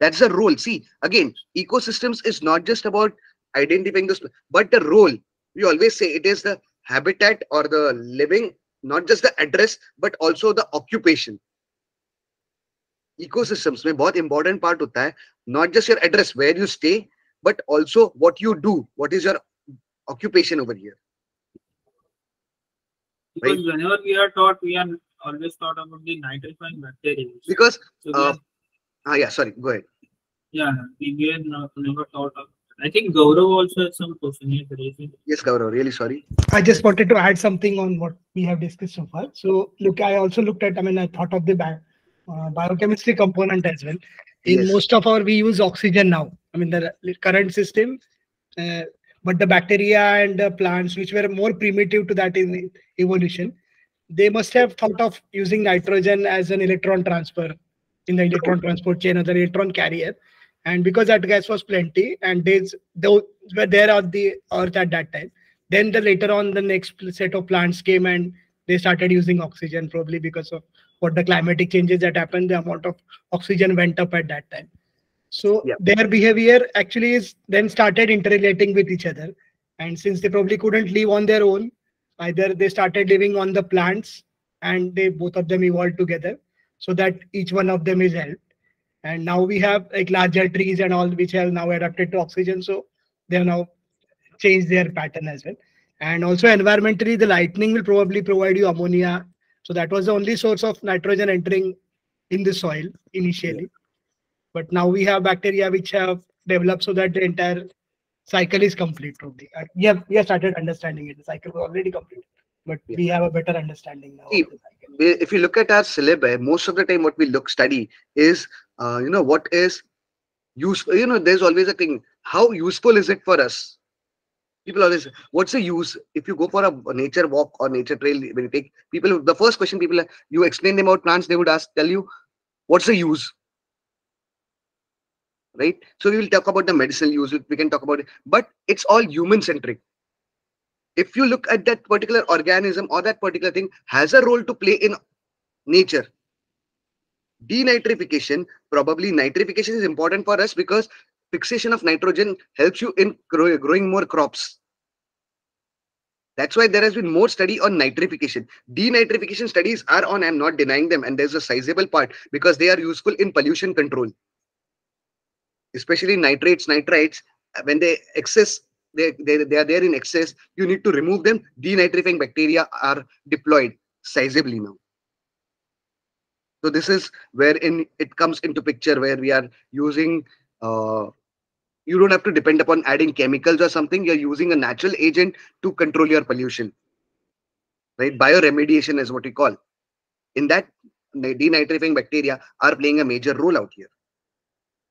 [SPEAKER 2] That's the role. See, again, ecosystems is not just about identifying this, but the role. We always say it is the habitat or the living, not just the address, but also the occupation. Ecosystems में बहुत important part होता है not just your address where you stay but also what you do what is your occupation over here
[SPEAKER 1] Because whenever we are taught, we are always taught about the nitrifying bacteria.
[SPEAKER 2] Because
[SPEAKER 1] So we
[SPEAKER 2] uh, Ah, yeah, sorry, go ahead.
[SPEAKER 1] Yeah, we were never thought of. I think Gaurav also has some question here.
[SPEAKER 2] Yes, Gaurav, really sorry.
[SPEAKER 3] I just wanted to add something on what we have discussed so far. So, look, I also looked at, I mean, I thought of the uh, biochemistry component as well. In
[SPEAKER 2] yes.
[SPEAKER 3] most of our, we use oxygen now. I mean, the current system, uh, but the bacteria and the plants, which were more primitive to that in evolution, they must have thought of using nitrogen as an electron transfer in the electron transport chain or the electron carrier. And because that gas was plenty and those were there on the earth at that time, then the later on the next set of plants came and they started using oxygen probably because of what the climatic changes that happened. The amount of oxygen went up at that time. So
[SPEAKER 2] Yeah.
[SPEAKER 3] their behavior actually is then started interrelating with each other. And since they probably couldn't live on their own, either they started living on the plants and they both of them evolved together so that each one of them is helped. And now we have like larger trees and all which have now adapted to oxygen. So they have now changed their pattern as well. And also environmentally, the lightning will probably provide you ammonia. So that was the only source of nitrogen entering in the soil initially. But now we have bacteria which have developed so that the entire cycle is complete probably. Uh, We have we have started understanding it. The cycle was already complete, but
[SPEAKER 2] Yeah.
[SPEAKER 3] we have a better understanding now.
[SPEAKER 2] See,
[SPEAKER 3] of the cycle.
[SPEAKER 2] we- if you look at our syllabi, most of the time what we look study is, uh, you know, what is useful. You know, there's always a thing. How useful is it for us? People always, say, what's the use? If you go for a a nature walk or nature trail, when you take people, the first question people, you explain them about plants, they would ask, tell you, what's the use? Right. So we will talk about the medicinal use. We can talk about it, but it's all human centric if you look at that particular organism or that particular thing has a role to play in nature. Denitrification probably nitrification is important for us because fixation of nitrogen helps you in grow, growing more crops. That's why there has been more study on nitrification. Denitrification studies are on i'm not denying them and there's a sizable part because they are useful in pollution control. Especially nitrates nitrites when they excess they, they, they are there in excess, you need to remove them. Denitrifying bacteria are deployed sizably now. So this is wherein it comes into picture where we are using, uh, you don't have to depend upon adding chemicals or something. You're using a natural agent to control your pollution, right? Bioremediation is what we call. In that, denitrifying bacteria are playing a major role out here,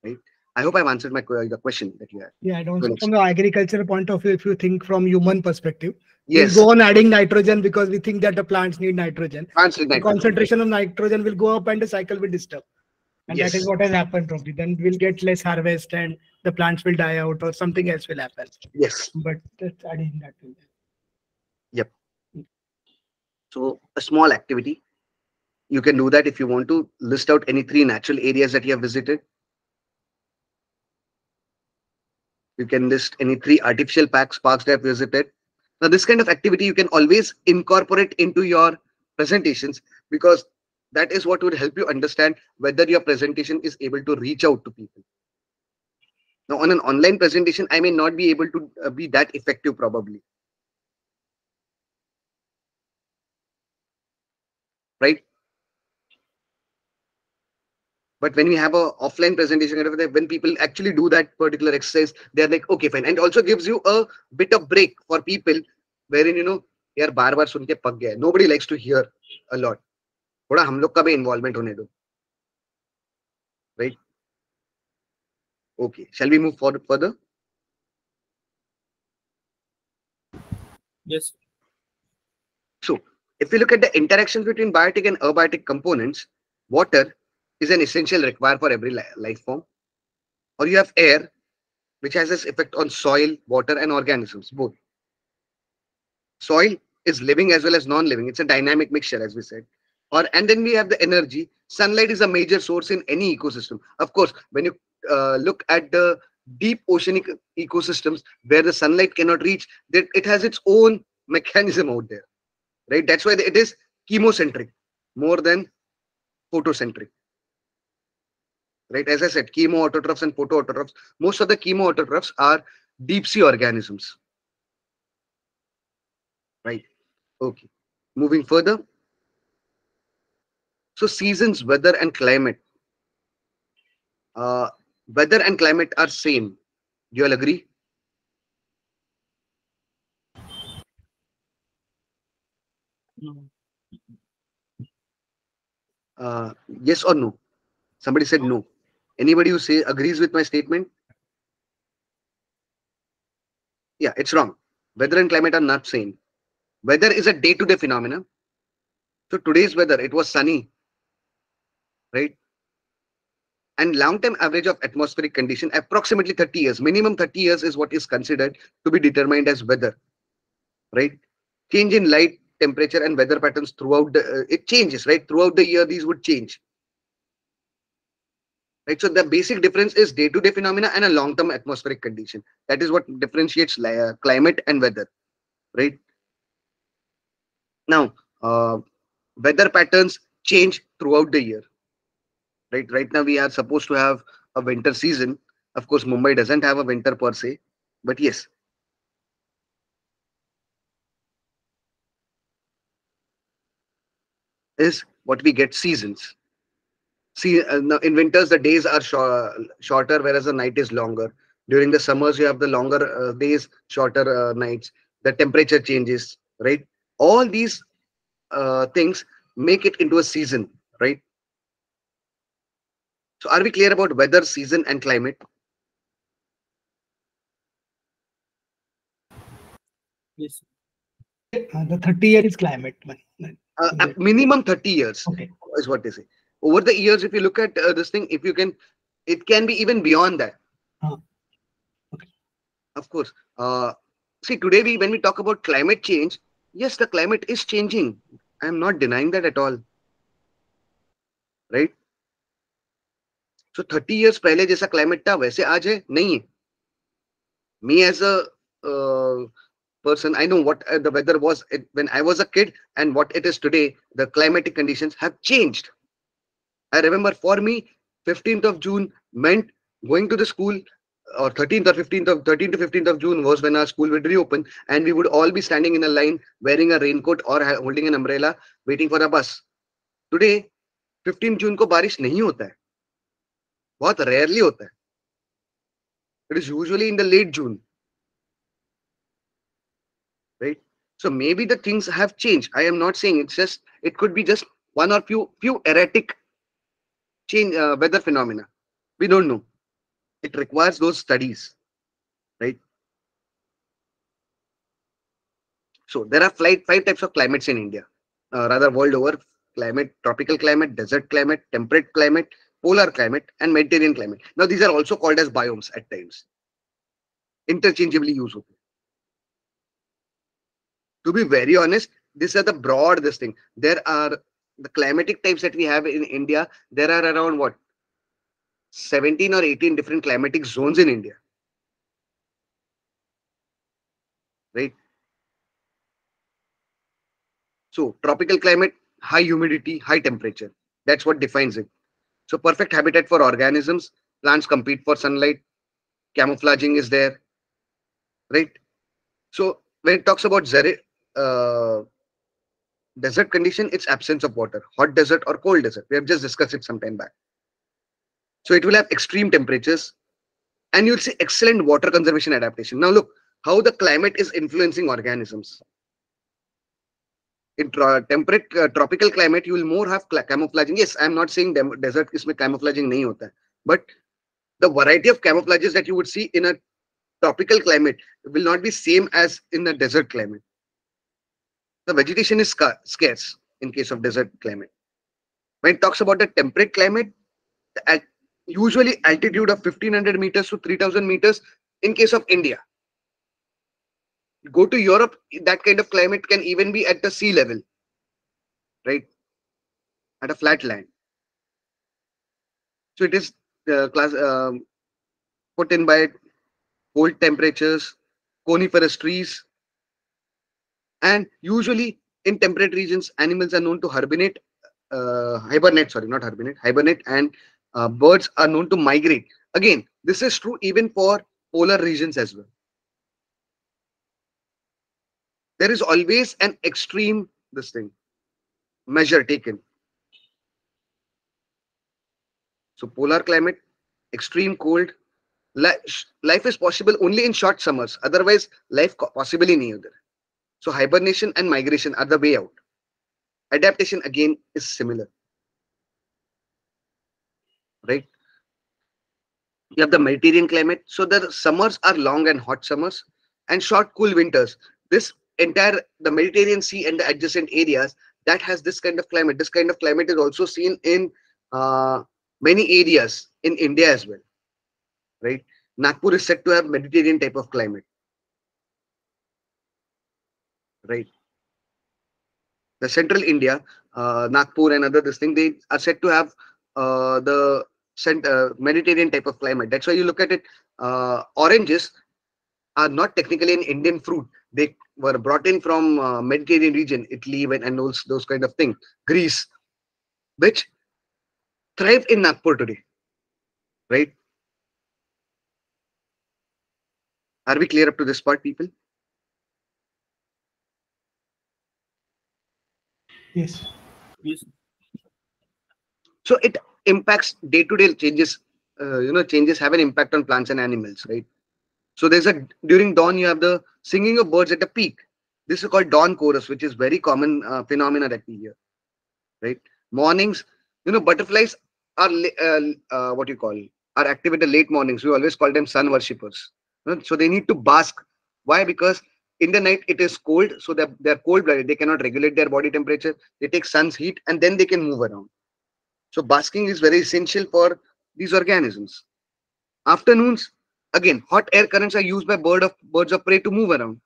[SPEAKER 2] right? I hope I've answered my the question that you had.
[SPEAKER 3] Yeah, I
[SPEAKER 2] don't.
[SPEAKER 3] from the agricultural point of view, if you think from human perspective,
[SPEAKER 2] Yes,
[SPEAKER 3] go on adding nitrogen because we think that the plants need nitrogen.
[SPEAKER 2] answer
[SPEAKER 3] The
[SPEAKER 2] that.
[SPEAKER 3] concentration of nitrogen will go up and the cycle will disturb. And that
[SPEAKER 2] Yes.
[SPEAKER 3] is what has happened probably. Then we'll get less harvest and the plants will die out or something else will happen.
[SPEAKER 2] Yes.
[SPEAKER 3] But that's adding that will
[SPEAKER 2] So a small activity. You can do that if you want to list out any three natural areas that you have visited. You can list any three artificial parks, parks that have visited. Now, this kind of activity you can always incorporate into your presentations because that is what would help you understand whether your presentation is able to reach out to people. Now, on an online presentation, I may not be able to uh, be that effective probably. right? But when we have a offline presentation, kind of thing, when people actually do that particular exercise, they're like, okay, fine. And also gives you a bit of break for people wherein, you know, यार बार बार सुन के पक गया है nobody likes to hear a lot थोड़ा हम लोग का भी involvement होने दो right okay shall we move forward further
[SPEAKER 1] Yes.
[SPEAKER 2] if we look at the interactions between biotic and abiotic components, water is an essential require for every life form. Or you have air, which has this effect on soil, water, and organisms, both. Soil is living as well as non-living. It's a dynamic mixture, as we said. Or and then we have the energy. Sunlight is a major source in any ecosystem. Of course, when you uh, look at the deep oceanic ecosystems where the sunlight cannot reach, that it has its own [laughs] mechanism out there right? That's why it is chemocentric more than photocentric. Right? As I said, chemoautotrophs and photoautotrophs, most of the chemoautotrophs are deep sea organisms. Right? Okay. Moving further. So seasons, weather, and climate. Uh, weather and climate are same. Do you all agree?
[SPEAKER 1] No.
[SPEAKER 2] Uh, yes or no? Somebody said no. Anybody who say agrees with my statement? Yeah, it's wrong. Weather and climate are not same. Weather is a day-to-day phenomenon. So today's weather, it was sunny, right? And long-term average of atmospheric condition, approximately 30 years, minimum 30 years is what is considered to be determined as weather, right? Change in light temperature and weather patterns throughout the uh, it changes right throughout the year these would change right? So the basic difference is day to day phenomena and a long term atmospheric condition. That is what differentiates uh, climate and weather. Right? Now uh, weather patterns change throughout the year. Right? Right now we are supposed to have a winter season. Of course mumbai doesn't have a winter per se but yes. Is what we get seasons. See, uh, in winters the days are shorter, whereas the night is longer. During the summers, you have the longer uh, days, shorter uh, nights. The temperature changes, right? All these uh, things make it into a season, right? So, are we clear about weather, season, and climate?
[SPEAKER 1] Yes.
[SPEAKER 3] Uh, the 30 year is climate.
[SPEAKER 2] Uh, minimum 30 years
[SPEAKER 3] okay.
[SPEAKER 2] is what they say Over the years, if you look at uh, this thing, if you can, it can be even beyond that.
[SPEAKER 3] Uh, okay.
[SPEAKER 2] Of course. Uh, see, today we when we talk about climate change, yes, the climate is changing. I am not denying that at all. Right? So 30 years पहले जैसा climate था वैसे आज है नहीं है. Me as a uh, person i know what uh, the weather was when i was a kid and what it is today the climatic conditions have changed i remember for me 15th of june meant going to the school or 13th or 15th of 13th to 15th of june was when our school would reopen and we would all be standing in a line wearing a raincoat or holding an umbrella waiting for a bus. Today 15 june ko barish nahi hota hai bahut rarely hota hai it is usually in the late june. Right? So maybe the things have changed. I am not saying it's just it could be just one or few few erratic change uh, weather phenomena. We don't know. It requires those studies right? So there are five, five types of climates in india. Uh, rather world over climate tropical climate desert climate temperate climate polar climate and mediterranean climate. Now these are also called as biomes at times. Interchangeably used to be very honest, these are the broad this thing. There are the climatic types that we have in India. There are around what 17 or 18 different climatic zones in India. Right? So tropical climate, high humidity, high temperature. That's what defines it. So perfect habitat for organisms. Plants compete for sunlight. Camouflaging is there. Right? So when it talks about uh, desert condition, it's absence of water, hot desert or cold desert. We have just discussed it some time back. So it will have extreme temperatures and you'll see excellent water conservation adaptation. Now look how the climate is influencing organisms. In temperate uh, tropical climate, you will more have camouflaging. Yes, I'm not saying desert is camouflaging nahi hota but the variety of camouflages that you would see in a tropical climate will not be same as in the desert climate the vegetation is scarce in case of desert climate. When it talks about the temperate climate, at usually altitude of 1500 meters to 3000 meters in case of India. Go to Europe, that kind of climate can even be at the sea level, right? At a flat land. So it is uh, class um, put in by cold temperatures, coniferous trees, and usually in temperate regions, animals are known to hibernate, uh, hibernate, sorry, not hibernate, hibernate, and uh, birds are known to migrate. Again, this is true even for polar regions as well. There is always an extreme, this thing, measure taken. So polar climate, extreme cold, life is possible only in short summers. Otherwise, life possibly neither. So hibernation and migration are the way out. Adaptation again is similar. Right? You have the Mediterranean climate. So the summers are long and hot summers and short cool winters. This entire the Mediterranean Sea and the adjacent areas that has this kind of climate. This kind of climate is also seen in uh, many areas in India as well. Right? Nagpur is said to have Mediterranean type of climate right the central India, uh, Nagpur and other this thing, they are said to have uh, the cent- uh, Mediterranean type of climate. That's why you look at it. Uh, oranges are not technically an Indian fruit. They were brought in from uh, Mediterranean region, Italy and, and those those kind of things. Greece, which thrive in Nagpur today, right? Are we clear up to this part, people?
[SPEAKER 3] Yes.
[SPEAKER 1] Yes.
[SPEAKER 2] So it impacts day-to-day changes. Uh, you know, changes have an impact on plants and animals, right? So there's a during dawn you have the singing of birds at the peak. This is called dawn chorus, which is very common uh, phenomena that we hear, right? Mornings, you know, butterflies are uh, uh, what you call are active in the late mornings. We always call them sun worshippers. you So they need to bask. Why? Because in the night it is cold, so they're, they're cold blooded. They cannot regulate their body temperature. They take sun's heat and then they can move around. So basking is very essential for these organisms. Afternoons, again, hot air currents are used by bird of birds of prey to move around.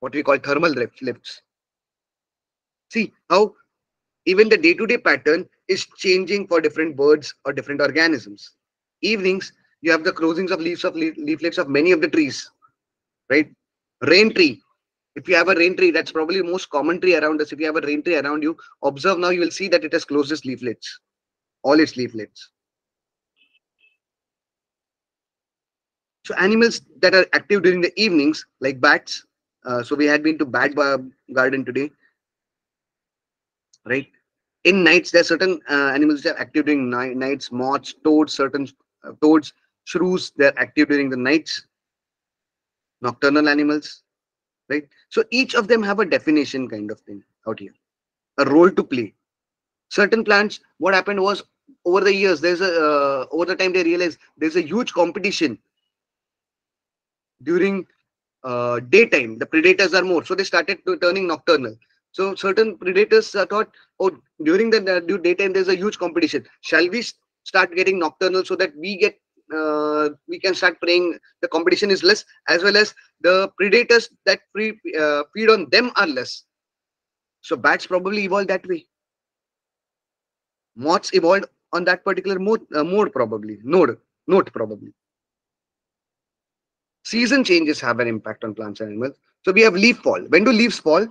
[SPEAKER 2] What we call thermal lift- lifts. See how even the day-to-day pattern is changing for different birds or different organisms. Evenings, you have the closings of leaves of leaflets of many of the trees, right? Rain tree. If you have a rain tree, that's probably most common tree around us. If you have a rain tree around you, observe now, you will see that it has closed its leaflets, all its leaflets. So animals that are active during the evenings, like bats. Uh, so we had been to bat garden today, right? In nights, there are certain uh, animals that are active during ni- nights. Moths, toads, certain uh, toads, shrews, they're active during the nights. Nocturnal animals, right? So each of them have a definition kind of thing out here, a role to play. Certain plants, what happened was over the years, there's a uh, over the time they realized there's a huge competition during uh, daytime. The predators are more, so they started to turning nocturnal. So certain predators thought, oh, during the uh, daytime there's a huge competition. Shall we start getting nocturnal so that we get uh, we can start preying? The competition is less, as well as the predators that pre, uh, feed on them are less. So bats probably evolved that way. Moths evolved on that particular mode, uh, mode probably node note probably. Season changes have an impact on plants and animals. So we have leaf fall. When do leaves fall?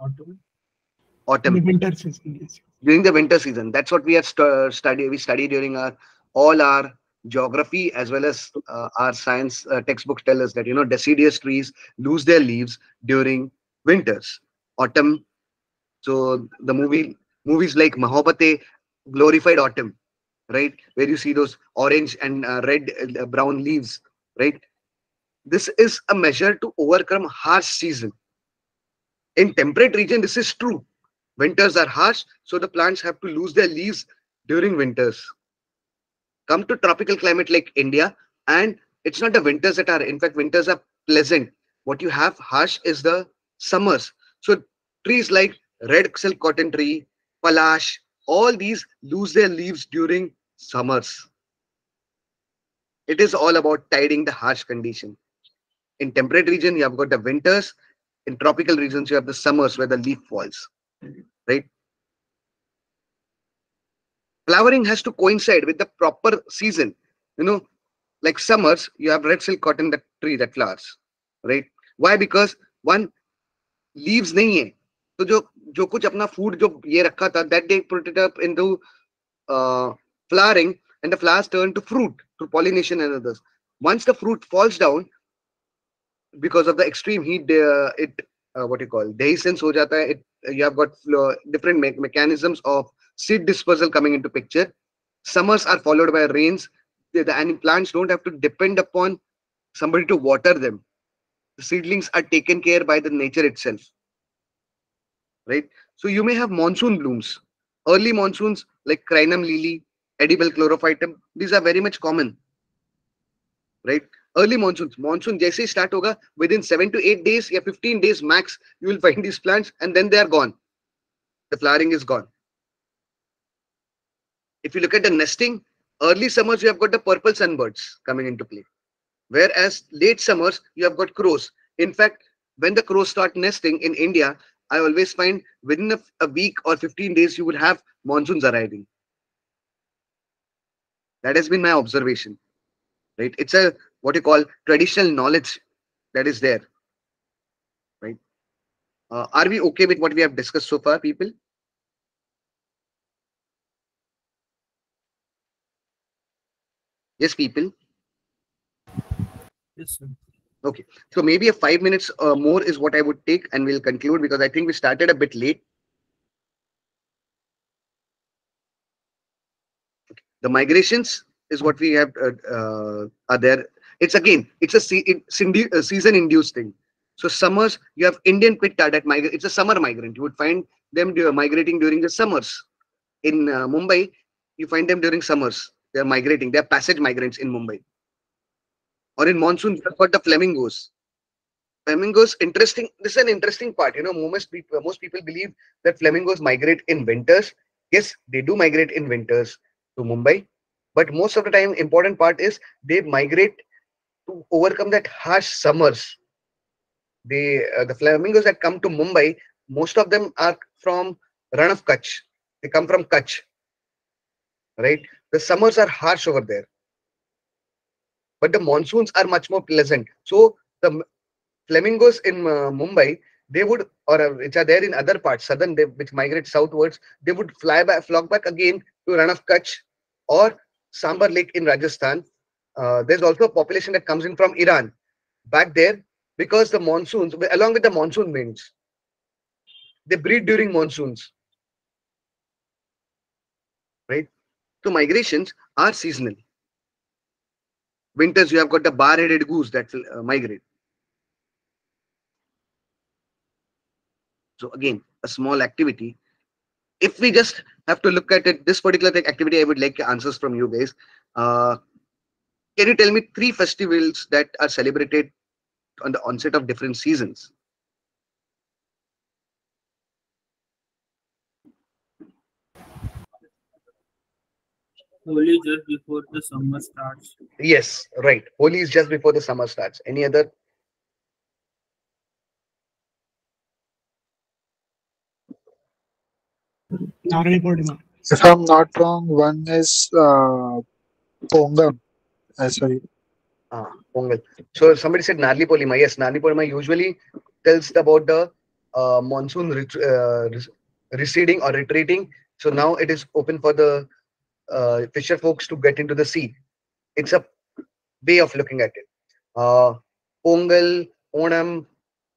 [SPEAKER 1] Autumn.
[SPEAKER 3] In the winter season. Yes.
[SPEAKER 2] during the winter season. That's what we have stu- studied. We study during our all our geography as well as uh, our science uh, textbooks tell us that you know deciduous trees lose their leaves during winters, autumn. So the movie movies like Mohabbatein glorified autumn, right? Where you see those orange and uh, red, uh, brown leaves, right? This is a measure to overcome harsh season. In temperate region, this is true winters are harsh so the plants have to lose their leaves during winters. Come to tropical climate like india and it's not the winters that are in fact winters are pleasant. What you have harsh is the summers. So trees like red silk cotton tree palash all these lose their leaves during summers. It is all about tiding the harsh condition. In temperate region you have got the winters. In tropical regions you have the summers where the leaf falls right? Flowering has to coincide with the proper season. You know, like summers, you have red silk cotton, that tree that flowers, right? Why? Because one leaves नहीं है तो जो जो कुछ अपना food जो ये रखा था that they put it up into uh, flowering and the flowers turn to fruit through pollination and others. Once the fruit falls down because of the extreme heat, uh, it uh, uh, what you call dehiscence ho jata hai. It, you have got different me mechanisms of seed dispersal coming into picture. Summers are followed by rains. The, the plants don't have to depend upon somebody to water them. The seedlings are taken care by the nature itself. Right? So you may have monsoon blooms. Early monsoons like crinum lily, edible chlorophytum, these are very much common. Right? Early monsoons. Monsoon जैसे ही start होगा within seven to eight days या 15 days max, you will find these plants and then they are gone. The flowering is gone. If you look at the nesting, early summers you have got the purple sunbirds coming into play. Whereas late summers, you have got crows. In fact, when the crows start nesting in India, I always find within a, a week or 15 days, you would have monsoons arriving. That has been my observation, right? It's a what you call traditional knowledge that is there, right? Uh, are we okay with what we have discussed so far, people? Yes, people.
[SPEAKER 1] Yes, sir.
[SPEAKER 2] Okay, so maybe a five minutes uh, more is what I would take, and we'll conclude because I think we started a bit late. Okay. The migrations is what we have uh, uh, are there. It's again, it's a uh, season induced thing. So summers, you have Indian that migrate. It's a summer migrant. You would find them migrating during the summers. In uh, Mumbai, you find them during summers. They are migrating. They are passage migrants in Mumbai or in monsoon you've got the flamingos flamingos interesting this is an interesting part you know most people most people believe that flamingos migrate in winters yes they do migrate in winters to mumbai but most of the time important part is they migrate to overcome that harsh summers they uh, the flamingos that come to mumbai most of them are from Rann of Kutch. They come from Kutch, right? The summers are harsh over there but the monsoons are much more pleasant. So the flamingos in uh, Mumbai, they would, or uh, which are there in other parts, southern, they, which migrate southwards, they would fly back, flock back again to Rann of Kutch or Sambhar Lake in Rajasthan. Uh, there's also a population that comes in from Iran. Back there because the monsoons, along with the monsoon winds, they breed during monsoons. Right? So migrations are seasonal. Winters you have got the bar-headed goose that will uh, migrate. So again a small activity. If we just have to look at it this particular activity i would like answers from you guys. Uh, can you tell me three festivals that are celebrated on the onset of different seasons
[SPEAKER 1] Holi just before the summer starts.
[SPEAKER 2] Yes, right. Holi is just before the summer starts. Any other?
[SPEAKER 4] If I'm not wrong, one is uh, Pongal. Uh, sorry.
[SPEAKER 2] Ah, Pongal. So somebody said Narli Purnima. Yes, Narli Purnima usually tells about the uh, monsoon ret uh, receding or retreating. So now it is open for the uh, fisher folks to get into the sea. It's a way of looking at it. Uh, Pongal, Onam,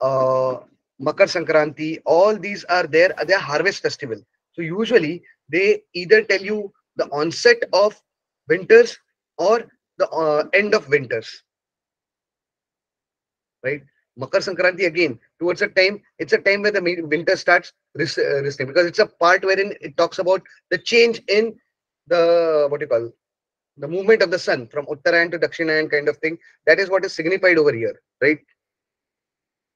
[SPEAKER 2] uh, Makar Sankranti, all these are there. They are harvest festival. So usually they either tell you the onset of winters or the uh, end of winters. Right? Makar Sankranti again, towards a time, it's a time where the winter starts uh, because it's a part wherein it talks about the change in the what do you call the movement of the sun from Uttarayan to Dakshinayan kind of thing. That is what is signified over here, right?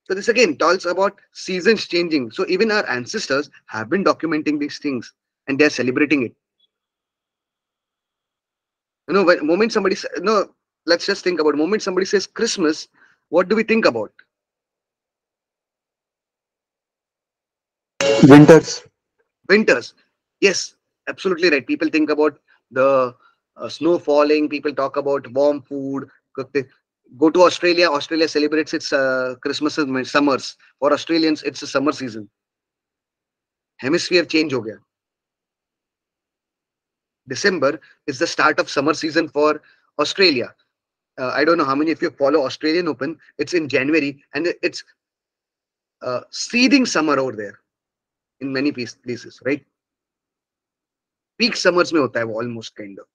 [SPEAKER 2] So this again talks about seasons changing. So even our ancestors have been documenting these things and they're celebrating it. You know, when moment somebody no, let's just think about moment somebody says Christmas, what do we think about?
[SPEAKER 4] Winters.
[SPEAKER 2] Winters. Yes, absolutely right. People think about the uh, snow falling. People talk about warm food. Go to Australia. Australia celebrates its uh, Christmas and summers. For Australians, it's a summer season. Hemisphere change ho gaya. December is the start of summer season for Australia. Uh, I don't know how many of you follow Australian Open. It's in January and it's uh, seething summer over there in many places, right? Peak summers may hota hai almost kind of.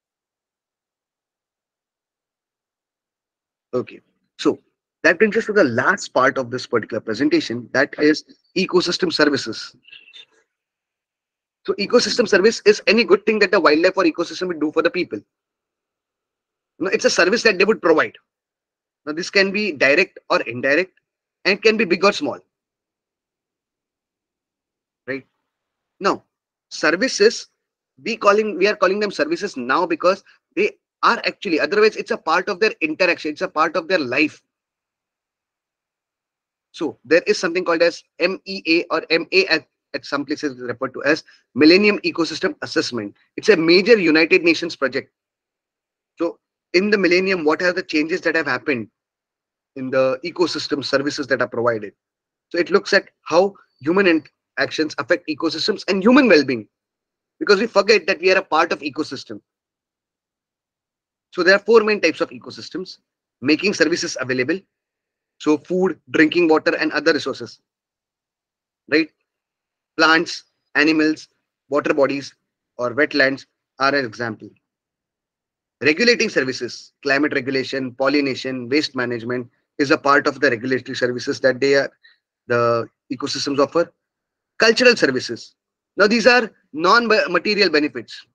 [SPEAKER 2] Okay, so that brings us to the last part of this particular presentation that is ecosystem services so ecosystem service is any good thing that the wildlife or ecosystem would do for the people. Now, it's a service that they would provide. Now this can be direct or indirect and can be big or small. Right? Now services we calling we are calling them services now because they are actually otherwise it's a part of their interaction it's a part of their life. So there is something called as mea or ma at, some places referred to as millennium ecosystem assessment. It's a major united nations project. So in the millennium what are the changes that have happened in the ecosystem services that are provided? So it looks at how human actions affect ecosystems and human well-being. Because we forget that we are a part of ecosystem. So there are four main types of ecosystems, making services available. So food, drinking water, and other resources, right? Plants, animals, water bodies, or wetlands are an example. Regulating services, climate regulation, pollination, waste management is a part of the regulatory services that they are, the ecosystems offer. Cultural services. Now these are non-material benefits,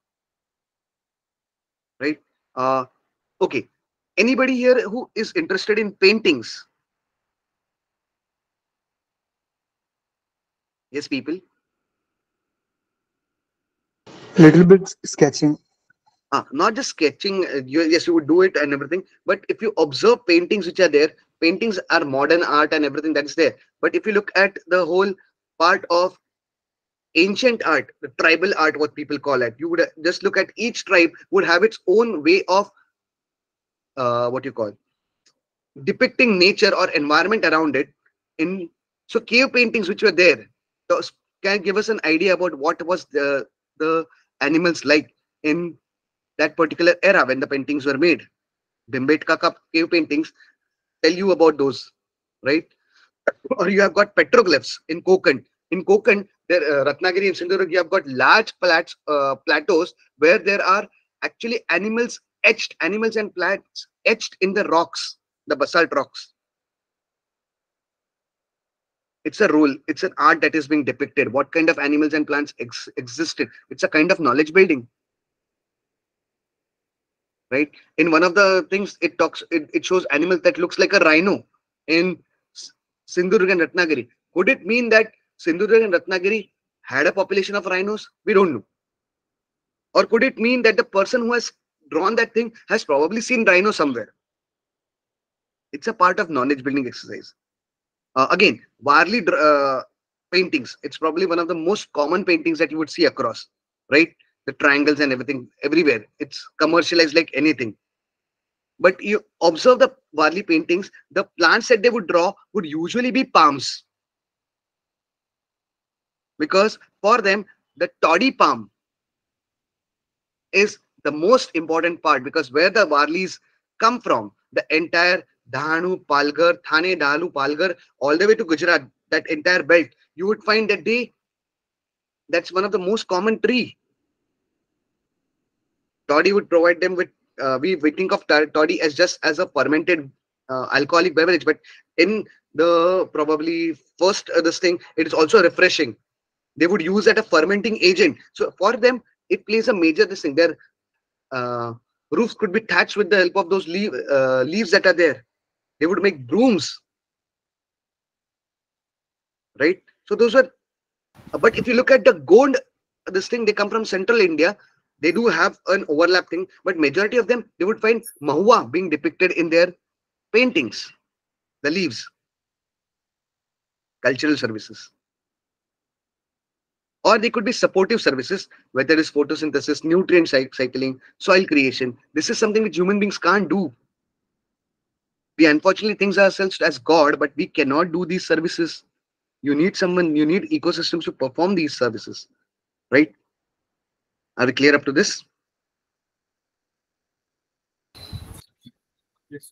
[SPEAKER 2] right? Uh, okay. Anybody here who is interested in paintings? Yes, people.
[SPEAKER 4] Little bit sketching.
[SPEAKER 2] Ah, not just sketching. Uh, you, yes, you would do it and everything. But if you observe paintings which are there, paintings are modern art and everything that is there. But if you look at the whole part of ancient art, the tribal art, what people call it, you would uh, just look at each tribe would have its own way of uh, what you call depicting nature or environment around it. In so cave paintings which were there can give us an idea about what was the the animals like in that particular era when the paintings were made. Bhimbetka cave paintings tell you about those, right? [coughs] Or you have got petroglyphs in Konkan. In Konkan, there uh, Ratnagiri and Sindhudurg, you have got large plats, uh, plateaus where there are actually animals etched, animals and plants etched in the rocks, the basalt rocks. It's a rule. It's an art that is being depicted. What kind of animals and plants ex existed? It's a kind of knowledge building right in one of the things it talks it, it shows animals that looks like a rhino in Sindhudurg and Ratnagiri could it mean that Sindhudurg and Ratnagiri had a population of rhinos? We don't know. Or could it mean that the person who has drawn that thing has probably seen rhino somewhere? It's a part of knowledge building exercise. Uh, again, Warli uh, paintings. It's probably one of the most common paintings that you would see across, right? The triangles and everything everywhere. It's commercialized like anything. But you observe the Warli paintings, the plants that they would draw would usually be palms because for them the toddy palm is the most important part because where the Warlis come from, the entire Dahanu, Palghar, Thane, Dahalu, Palghar, all the way to Gujarat, that entire belt, you would find that they, that's one of the most common tree. Toddy would provide them with, uh, we, we think of toddy as just as a fermented uh, alcoholic beverage, but in the probably first uh, this thing, it is also refreshing they would use at a fermenting agent. So for them, it plays a major this thing. Their uh, roofs could be thatched with the help of those leaf, uh, leaves that are there. They would make brooms, right? So those were. Uh, but if you look at the Gond, uh, this thing they come from central India. They do have an overlap thing, but majority of them they would find mahua being depicted in their paintings, the leaves, cultural services or they could be supportive services, whether it is photosynthesis, nutrient cycling, soil creation. This is something which human beings can't do. We unfortunately think ourselves as God, but we cannot do these services. You need someone, you need ecosystems to perform these services, right? Are we clear up to this?
[SPEAKER 1] Yes.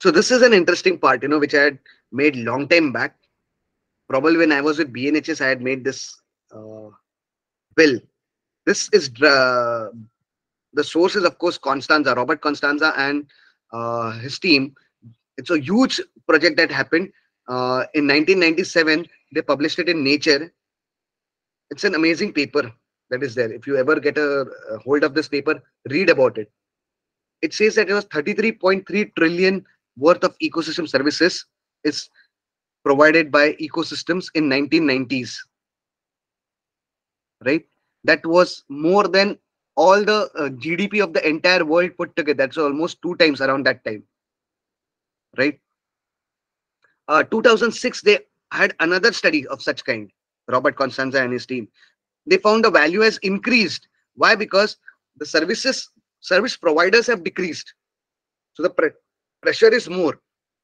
[SPEAKER 2] So this is an interesting part, you know, which I had made long time back probably when I was with BNHS, I had made this uh, bill. This is uh, the source is of course Constanza, Robert Constanza, and his team. It's a huge project that happened uh, in 1997. They published it in Nature. It's an amazing paper that is there. If you ever get a, a hold of this paper, read about it. It says that it was 33.3 trillion worth of ecosystem services is provided by ecosystems in 1990s right that was more than all the uh, GDP of the entire world put together. That's almost two times around that time, right? Uh, 2006, they had another study of such kind. Robert Constanza and his team. They found the value has increased. Why? Because the services service providers have decreased. So the pre pressure is more.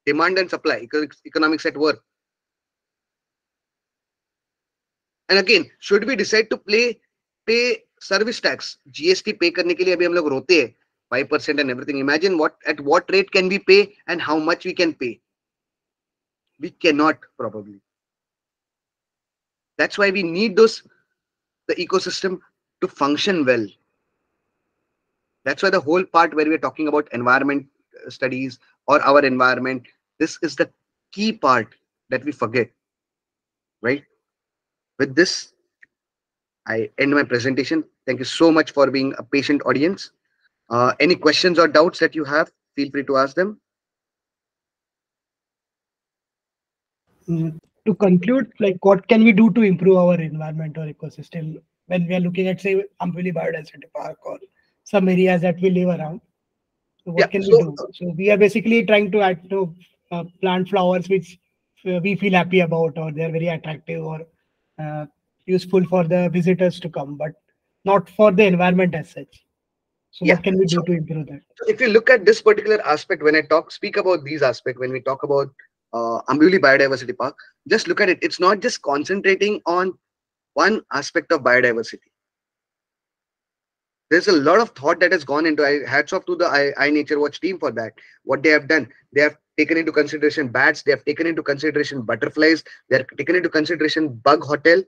[SPEAKER 2] Demand and supply, economics at work. And again, should we decide to play pay service tax, GST pay करने के लिए अभी हम लोग रोते हैं 5% and everything. Imagine what at what rate can we pay and how much we can pay. We cannot probably. That's why we need those the ecosystem to function well. That's why the whole part where we're talking about environment uh, studies or our environment, this is the key part that we forget, right? With this, I end my presentation. Thank you so much for being a patient audience. Uh, any questions or doubts that you have, feel free to ask them.
[SPEAKER 3] Mm, to conclude, like what can we do to improve our environment or ecosystem when we are looking at say Amboli Biodiversity Park or some areas that we live around? So what
[SPEAKER 2] Yeah,
[SPEAKER 3] can
[SPEAKER 2] so-
[SPEAKER 3] we do? So we are basically trying to add to uh, plant flowers which uh, we feel happy about or they're very attractive or uh, useful for the visitors to come, but not for the environment as such. So
[SPEAKER 2] Yeah,
[SPEAKER 3] what can we do
[SPEAKER 2] so-
[SPEAKER 3] to improve that?
[SPEAKER 2] So if you look at this particular aspect, when I talk, speak about these aspects, when we talk about uh, Amboli Biodiversity Park, just look at it. It's not just concentrating on one aspect of biodiversity. There's a lot of thought that has gone into. I hats off to the I, iNaturewatch team for that. What they have done, they have taken into consideration bats. They have taken into consideration butterflies. They have taken into consideration bug hotel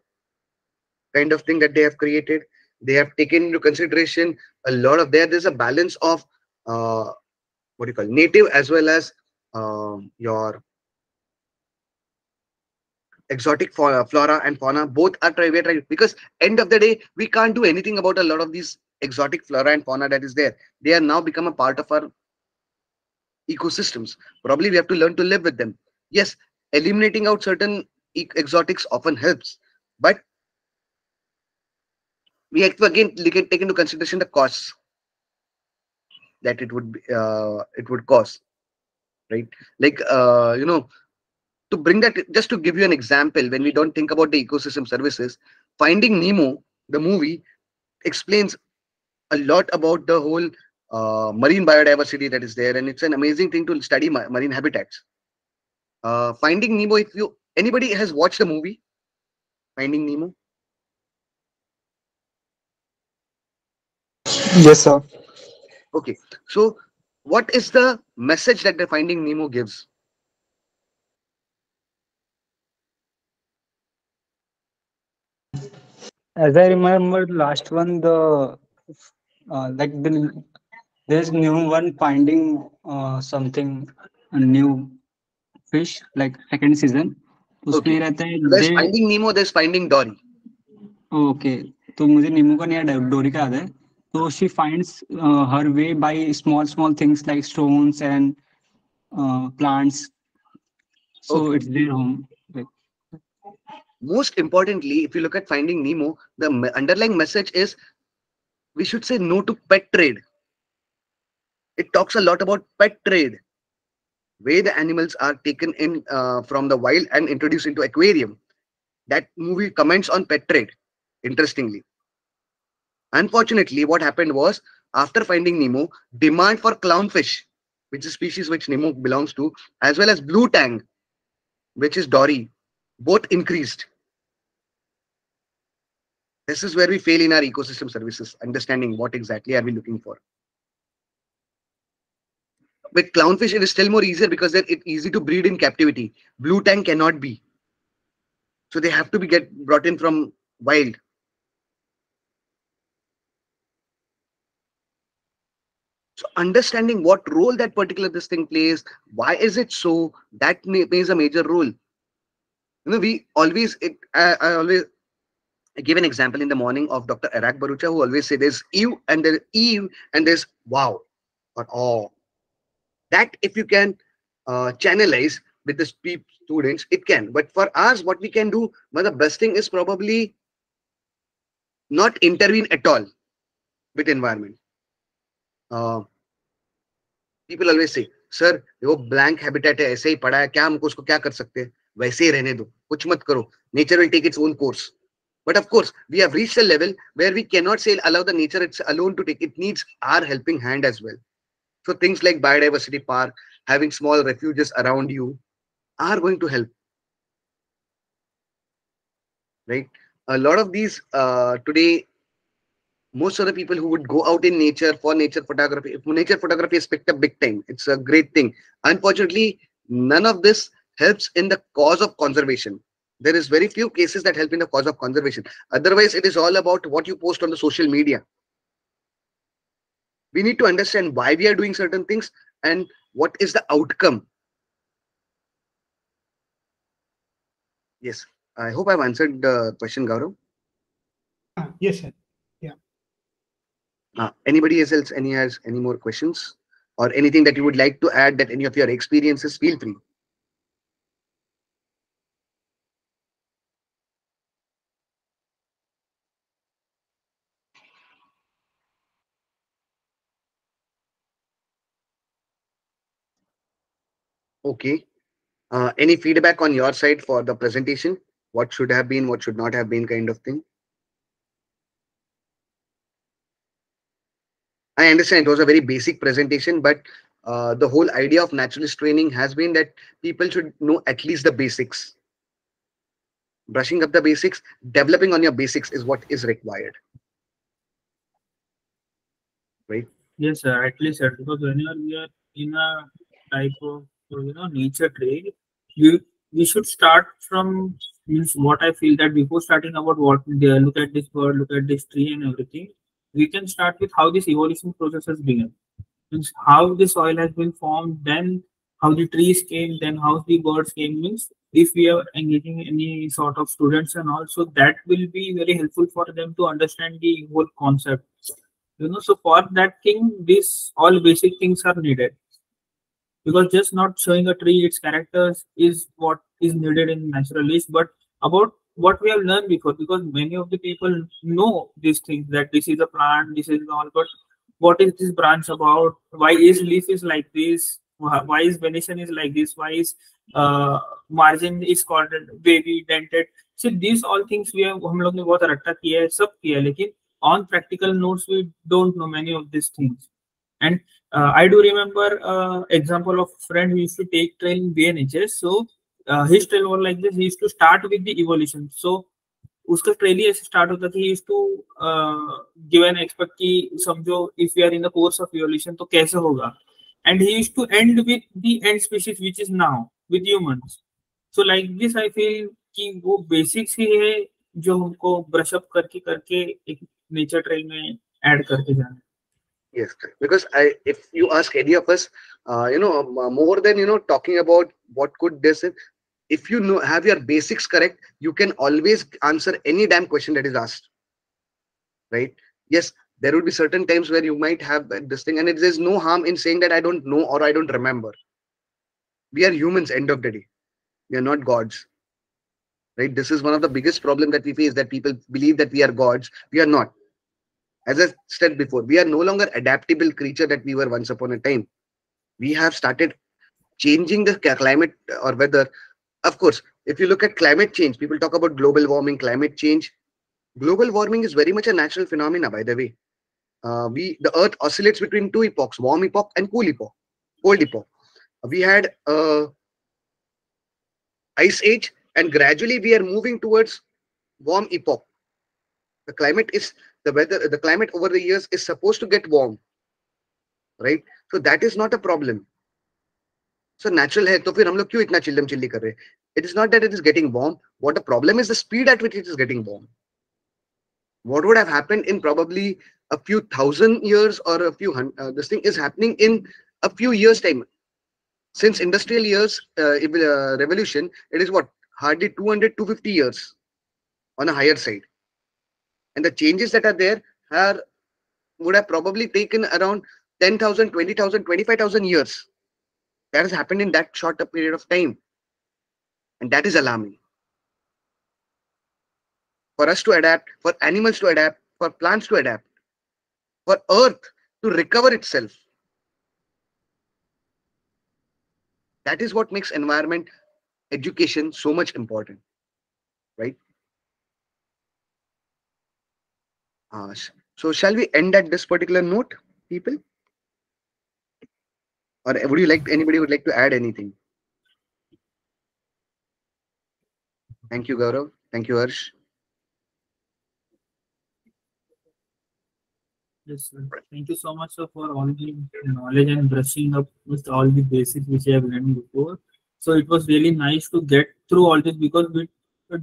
[SPEAKER 2] kind of thing that they have created. They have taken into consideration a lot of there. There's a balance of uh, what do you call native as well as um, your exotic flora, and fauna. Both are try we are because end of the day we can't do anything about a lot of these exotic flora and fauna that is there. They are now become a part of our ecosystems. Probably we have to learn to live with them. Yes eliminating out certain exotics often helps but we have to again take into consideration the costs that it would be, uh, it would cost right? Like uh, you know to bring that just to give you an example when we don't think about the ecosystem services finding nemo the movie explains a lot about the whole uh, marine biodiversity that is there and it's an amazing thing to study ma- marine habitats. Uh, finding nemo if you anybody has watched the movie finding nemo
[SPEAKER 4] Yes, sir.
[SPEAKER 2] okay so what is the message that the finding nemo gives
[SPEAKER 5] As I remember, last one the uh, like the there's new one finding uh, something a new fish like second season. उसमें
[SPEAKER 2] Okay.
[SPEAKER 5] रहता है
[SPEAKER 2] there's
[SPEAKER 5] they
[SPEAKER 2] finding nemo there's finding dory
[SPEAKER 5] okay तो मुझे नीमू का नहीं याद है डोरी का याद है so she finds uh, her way by small, small things like stones and uh, plants.
[SPEAKER 2] So okay.
[SPEAKER 5] it's their home.
[SPEAKER 2] Most importantly, if you look at Finding Nemo, the underlying message is we should say no to pet trade. It talks a lot about pet trade, where the animals are taken in uh, from the wild and introduced into aquarium. That movie comments on pet trade, interestingly. Unfortunately, what happened was after Finding Nemo, demand for clownfish, which is species which Nemo belongs to, as well as blue tang, which is dory, both increased. This is where we fail in our ecosystem services, understanding what exactly are we looking for. With clownfish, it is still more easier because they're easy to breed in captivity. Blue tang cannot be. So they have to be get brought in from wild. So understanding what role that particular this thing plays, why is it so, that plays a major role. You know, we always, it, I, I always I give an example in the morning of Dr. Erach Bharucha, who always say there's ew and there's eve and there's wow or awe. That if you can uh, channelize with the spe- students, it can. But for us, what we can do, well, the best thing is probably not intervene at all. with environment. Uh, people always say, sir, वो blank habitat है ऐसे ही पड़ा है क्या हमको उसको क्या कर सकते हैं वैसे ही रहने दो कुछ मत करो nature will take its own course but of course we have reached a level where we cannot say allow the nature it's alone to take it needs our helping hand as well so things like biodiversity park having small refuges around you are going to help right a lot of these uh, today most of the people who would go out in nature for nature photography nature photography is picked up big time it's a great thing. Unfortunately none of this helps in the cause of conservation. There is very few cases that help in the cause of conservation. Otherwise it is all about what you post on the social media. We need to understand why we are doing certain things and what is the outcome. Yes i hope i've answered the question gaurav.
[SPEAKER 3] Ah, yes, sir.
[SPEAKER 2] Uh, anybody else any has any more questions or anything that you would like to add that any of your experiences feel free Okay. Uh, any feedback on your side for the presentation? What should have been, what should not have been kind of thing? I understand it was a very basic presentation, but uh, the whole idea of naturalist training has been that people should know at least the basics. Brushing up the basics, developing on your basics is what is required. Right?
[SPEAKER 1] Yes, sir. At least, sir, because whenever we are in a type of you know nature trail, we we should start from means what I feel that before starting about what look at this bird, look at this tree and everything, we can start with how this evolution process has begun. Means how the soil has been formed, then how the trees came, then how the birds came. Means if we are engaging any sort of students and also that will be very helpful for them to understand the whole concept. You know, so for that thing, these all basic things are needed because just not showing a tree its characters is what is needed in naturalist but about what we have learned before because many of the people know these things that this is a plant this is all but what is this branch about? Why is leaf is like this? Why is venation is like this? Why is uh, margin is called baby dented? So these all things we have हम ने बहुत किया सब किया लेकिन on practical notes we don't know many of these things. And uh, I do remember uh, example of friend who used to take train in BNHS so uh, his trail was like this. He used to start with the evolution. So उसका trail ही ऐसे start होता था used to give an expect कि समझो if you are in the course of evolution तो कैसे होगा and he used to end with the end species which is now with humans so like this I feel कि वो basics ही है जो हमको ब्रश अप करके करके एक नेचर ट्रेल में ऐड करके जाना
[SPEAKER 2] Yes, because I, if you ask any of us, uh, you know, uh, more than you know, talking about what could this, if you know have your basics correct, you can always answer any damn question that is asked. Right? Yes, there will be certain times where you might have this thing, and it, there's no harm in saying that I don't know or I don't remember. We are humans, end of the day. We are not gods. Right? This is one of the biggest problem that we face that people believe that we are gods. We are not as I said before, we are no longer adaptable creature that we were once upon a time. We have started changing the climate or weather. Of course, if you look at climate change, people talk about global warming, climate change. Global warming is very much a natural phenomena, by the way. Uh, we the Earth oscillates between two epochs: warm epoch and cool epoch. Cold epoch. We had a ice age, and gradually we are moving towards warm epoch. The climate is the weather the climate over the years is supposed to get warm right so that is not a problem so natural hai to fir hum log kyun itna chillam chilli kar rahe? It is not that it is getting warm. What the problem is the speed at which it is getting warm. What would have happened in probably a few thousand years or a few uh, this thing is happening in a few years time. Since industrial years uh, uh, revolution it is what? Hardly 200 250 years on a higher side. And the changes that are there are would have probably taken around 10,000, 20,000, 25,000 years. That has happened in that short a period of time. And that is alarming. For us to adapt, for animals to adapt, for plants to adapt. for earth to recover itself that is what makes environment education so much important right uh, so shall we end at this particular note people or would you like anybody would like to add anything thank you gaurav thank you harsh
[SPEAKER 1] Yes, sir. Thank you so much sir, for all the knowledge and brushing up with all the basics which I have learned before. So it was really nice to get through all this because with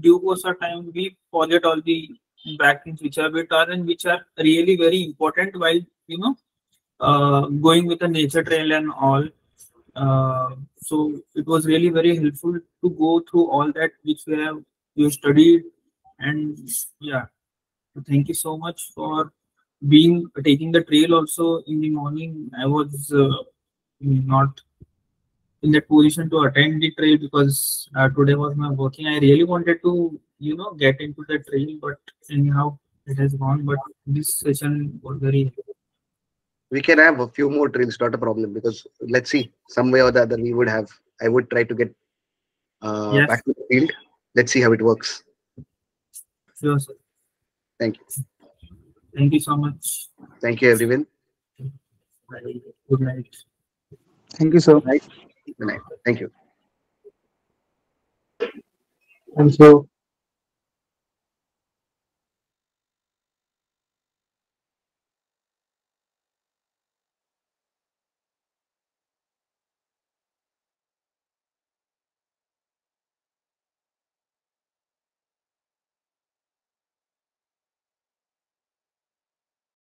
[SPEAKER 1] due course of time we forget all the back things which are are and which are really very important while you know going with the nature trail and all. Uh, so it was really very helpful to go through all that which we have you studied and yeah. So thank you so much for being taking the trail also in the morning. I was uh, not in that position to attend the trail because uh, today was my working. I really wanted to you know get into the trail, but anyhow it has gone. But this session was very
[SPEAKER 2] we can have a few more trails not a problem because let's see some way or the other we would have i would try to get uh,
[SPEAKER 1] Yes.
[SPEAKER 2] back to the field let's see how it works
[SPEAKER 1] sure, sir.
[SPEAKER 2] thank you
[SPEAKER 1] Thank you so much.
[SPEAKER 2] thank you everyone
[SPEAKER 1] Good night.
[SPEAKER 5] Thank you, sir.
[SPEAKER 2] good night thank you
[SPEAKER 4] Thank you.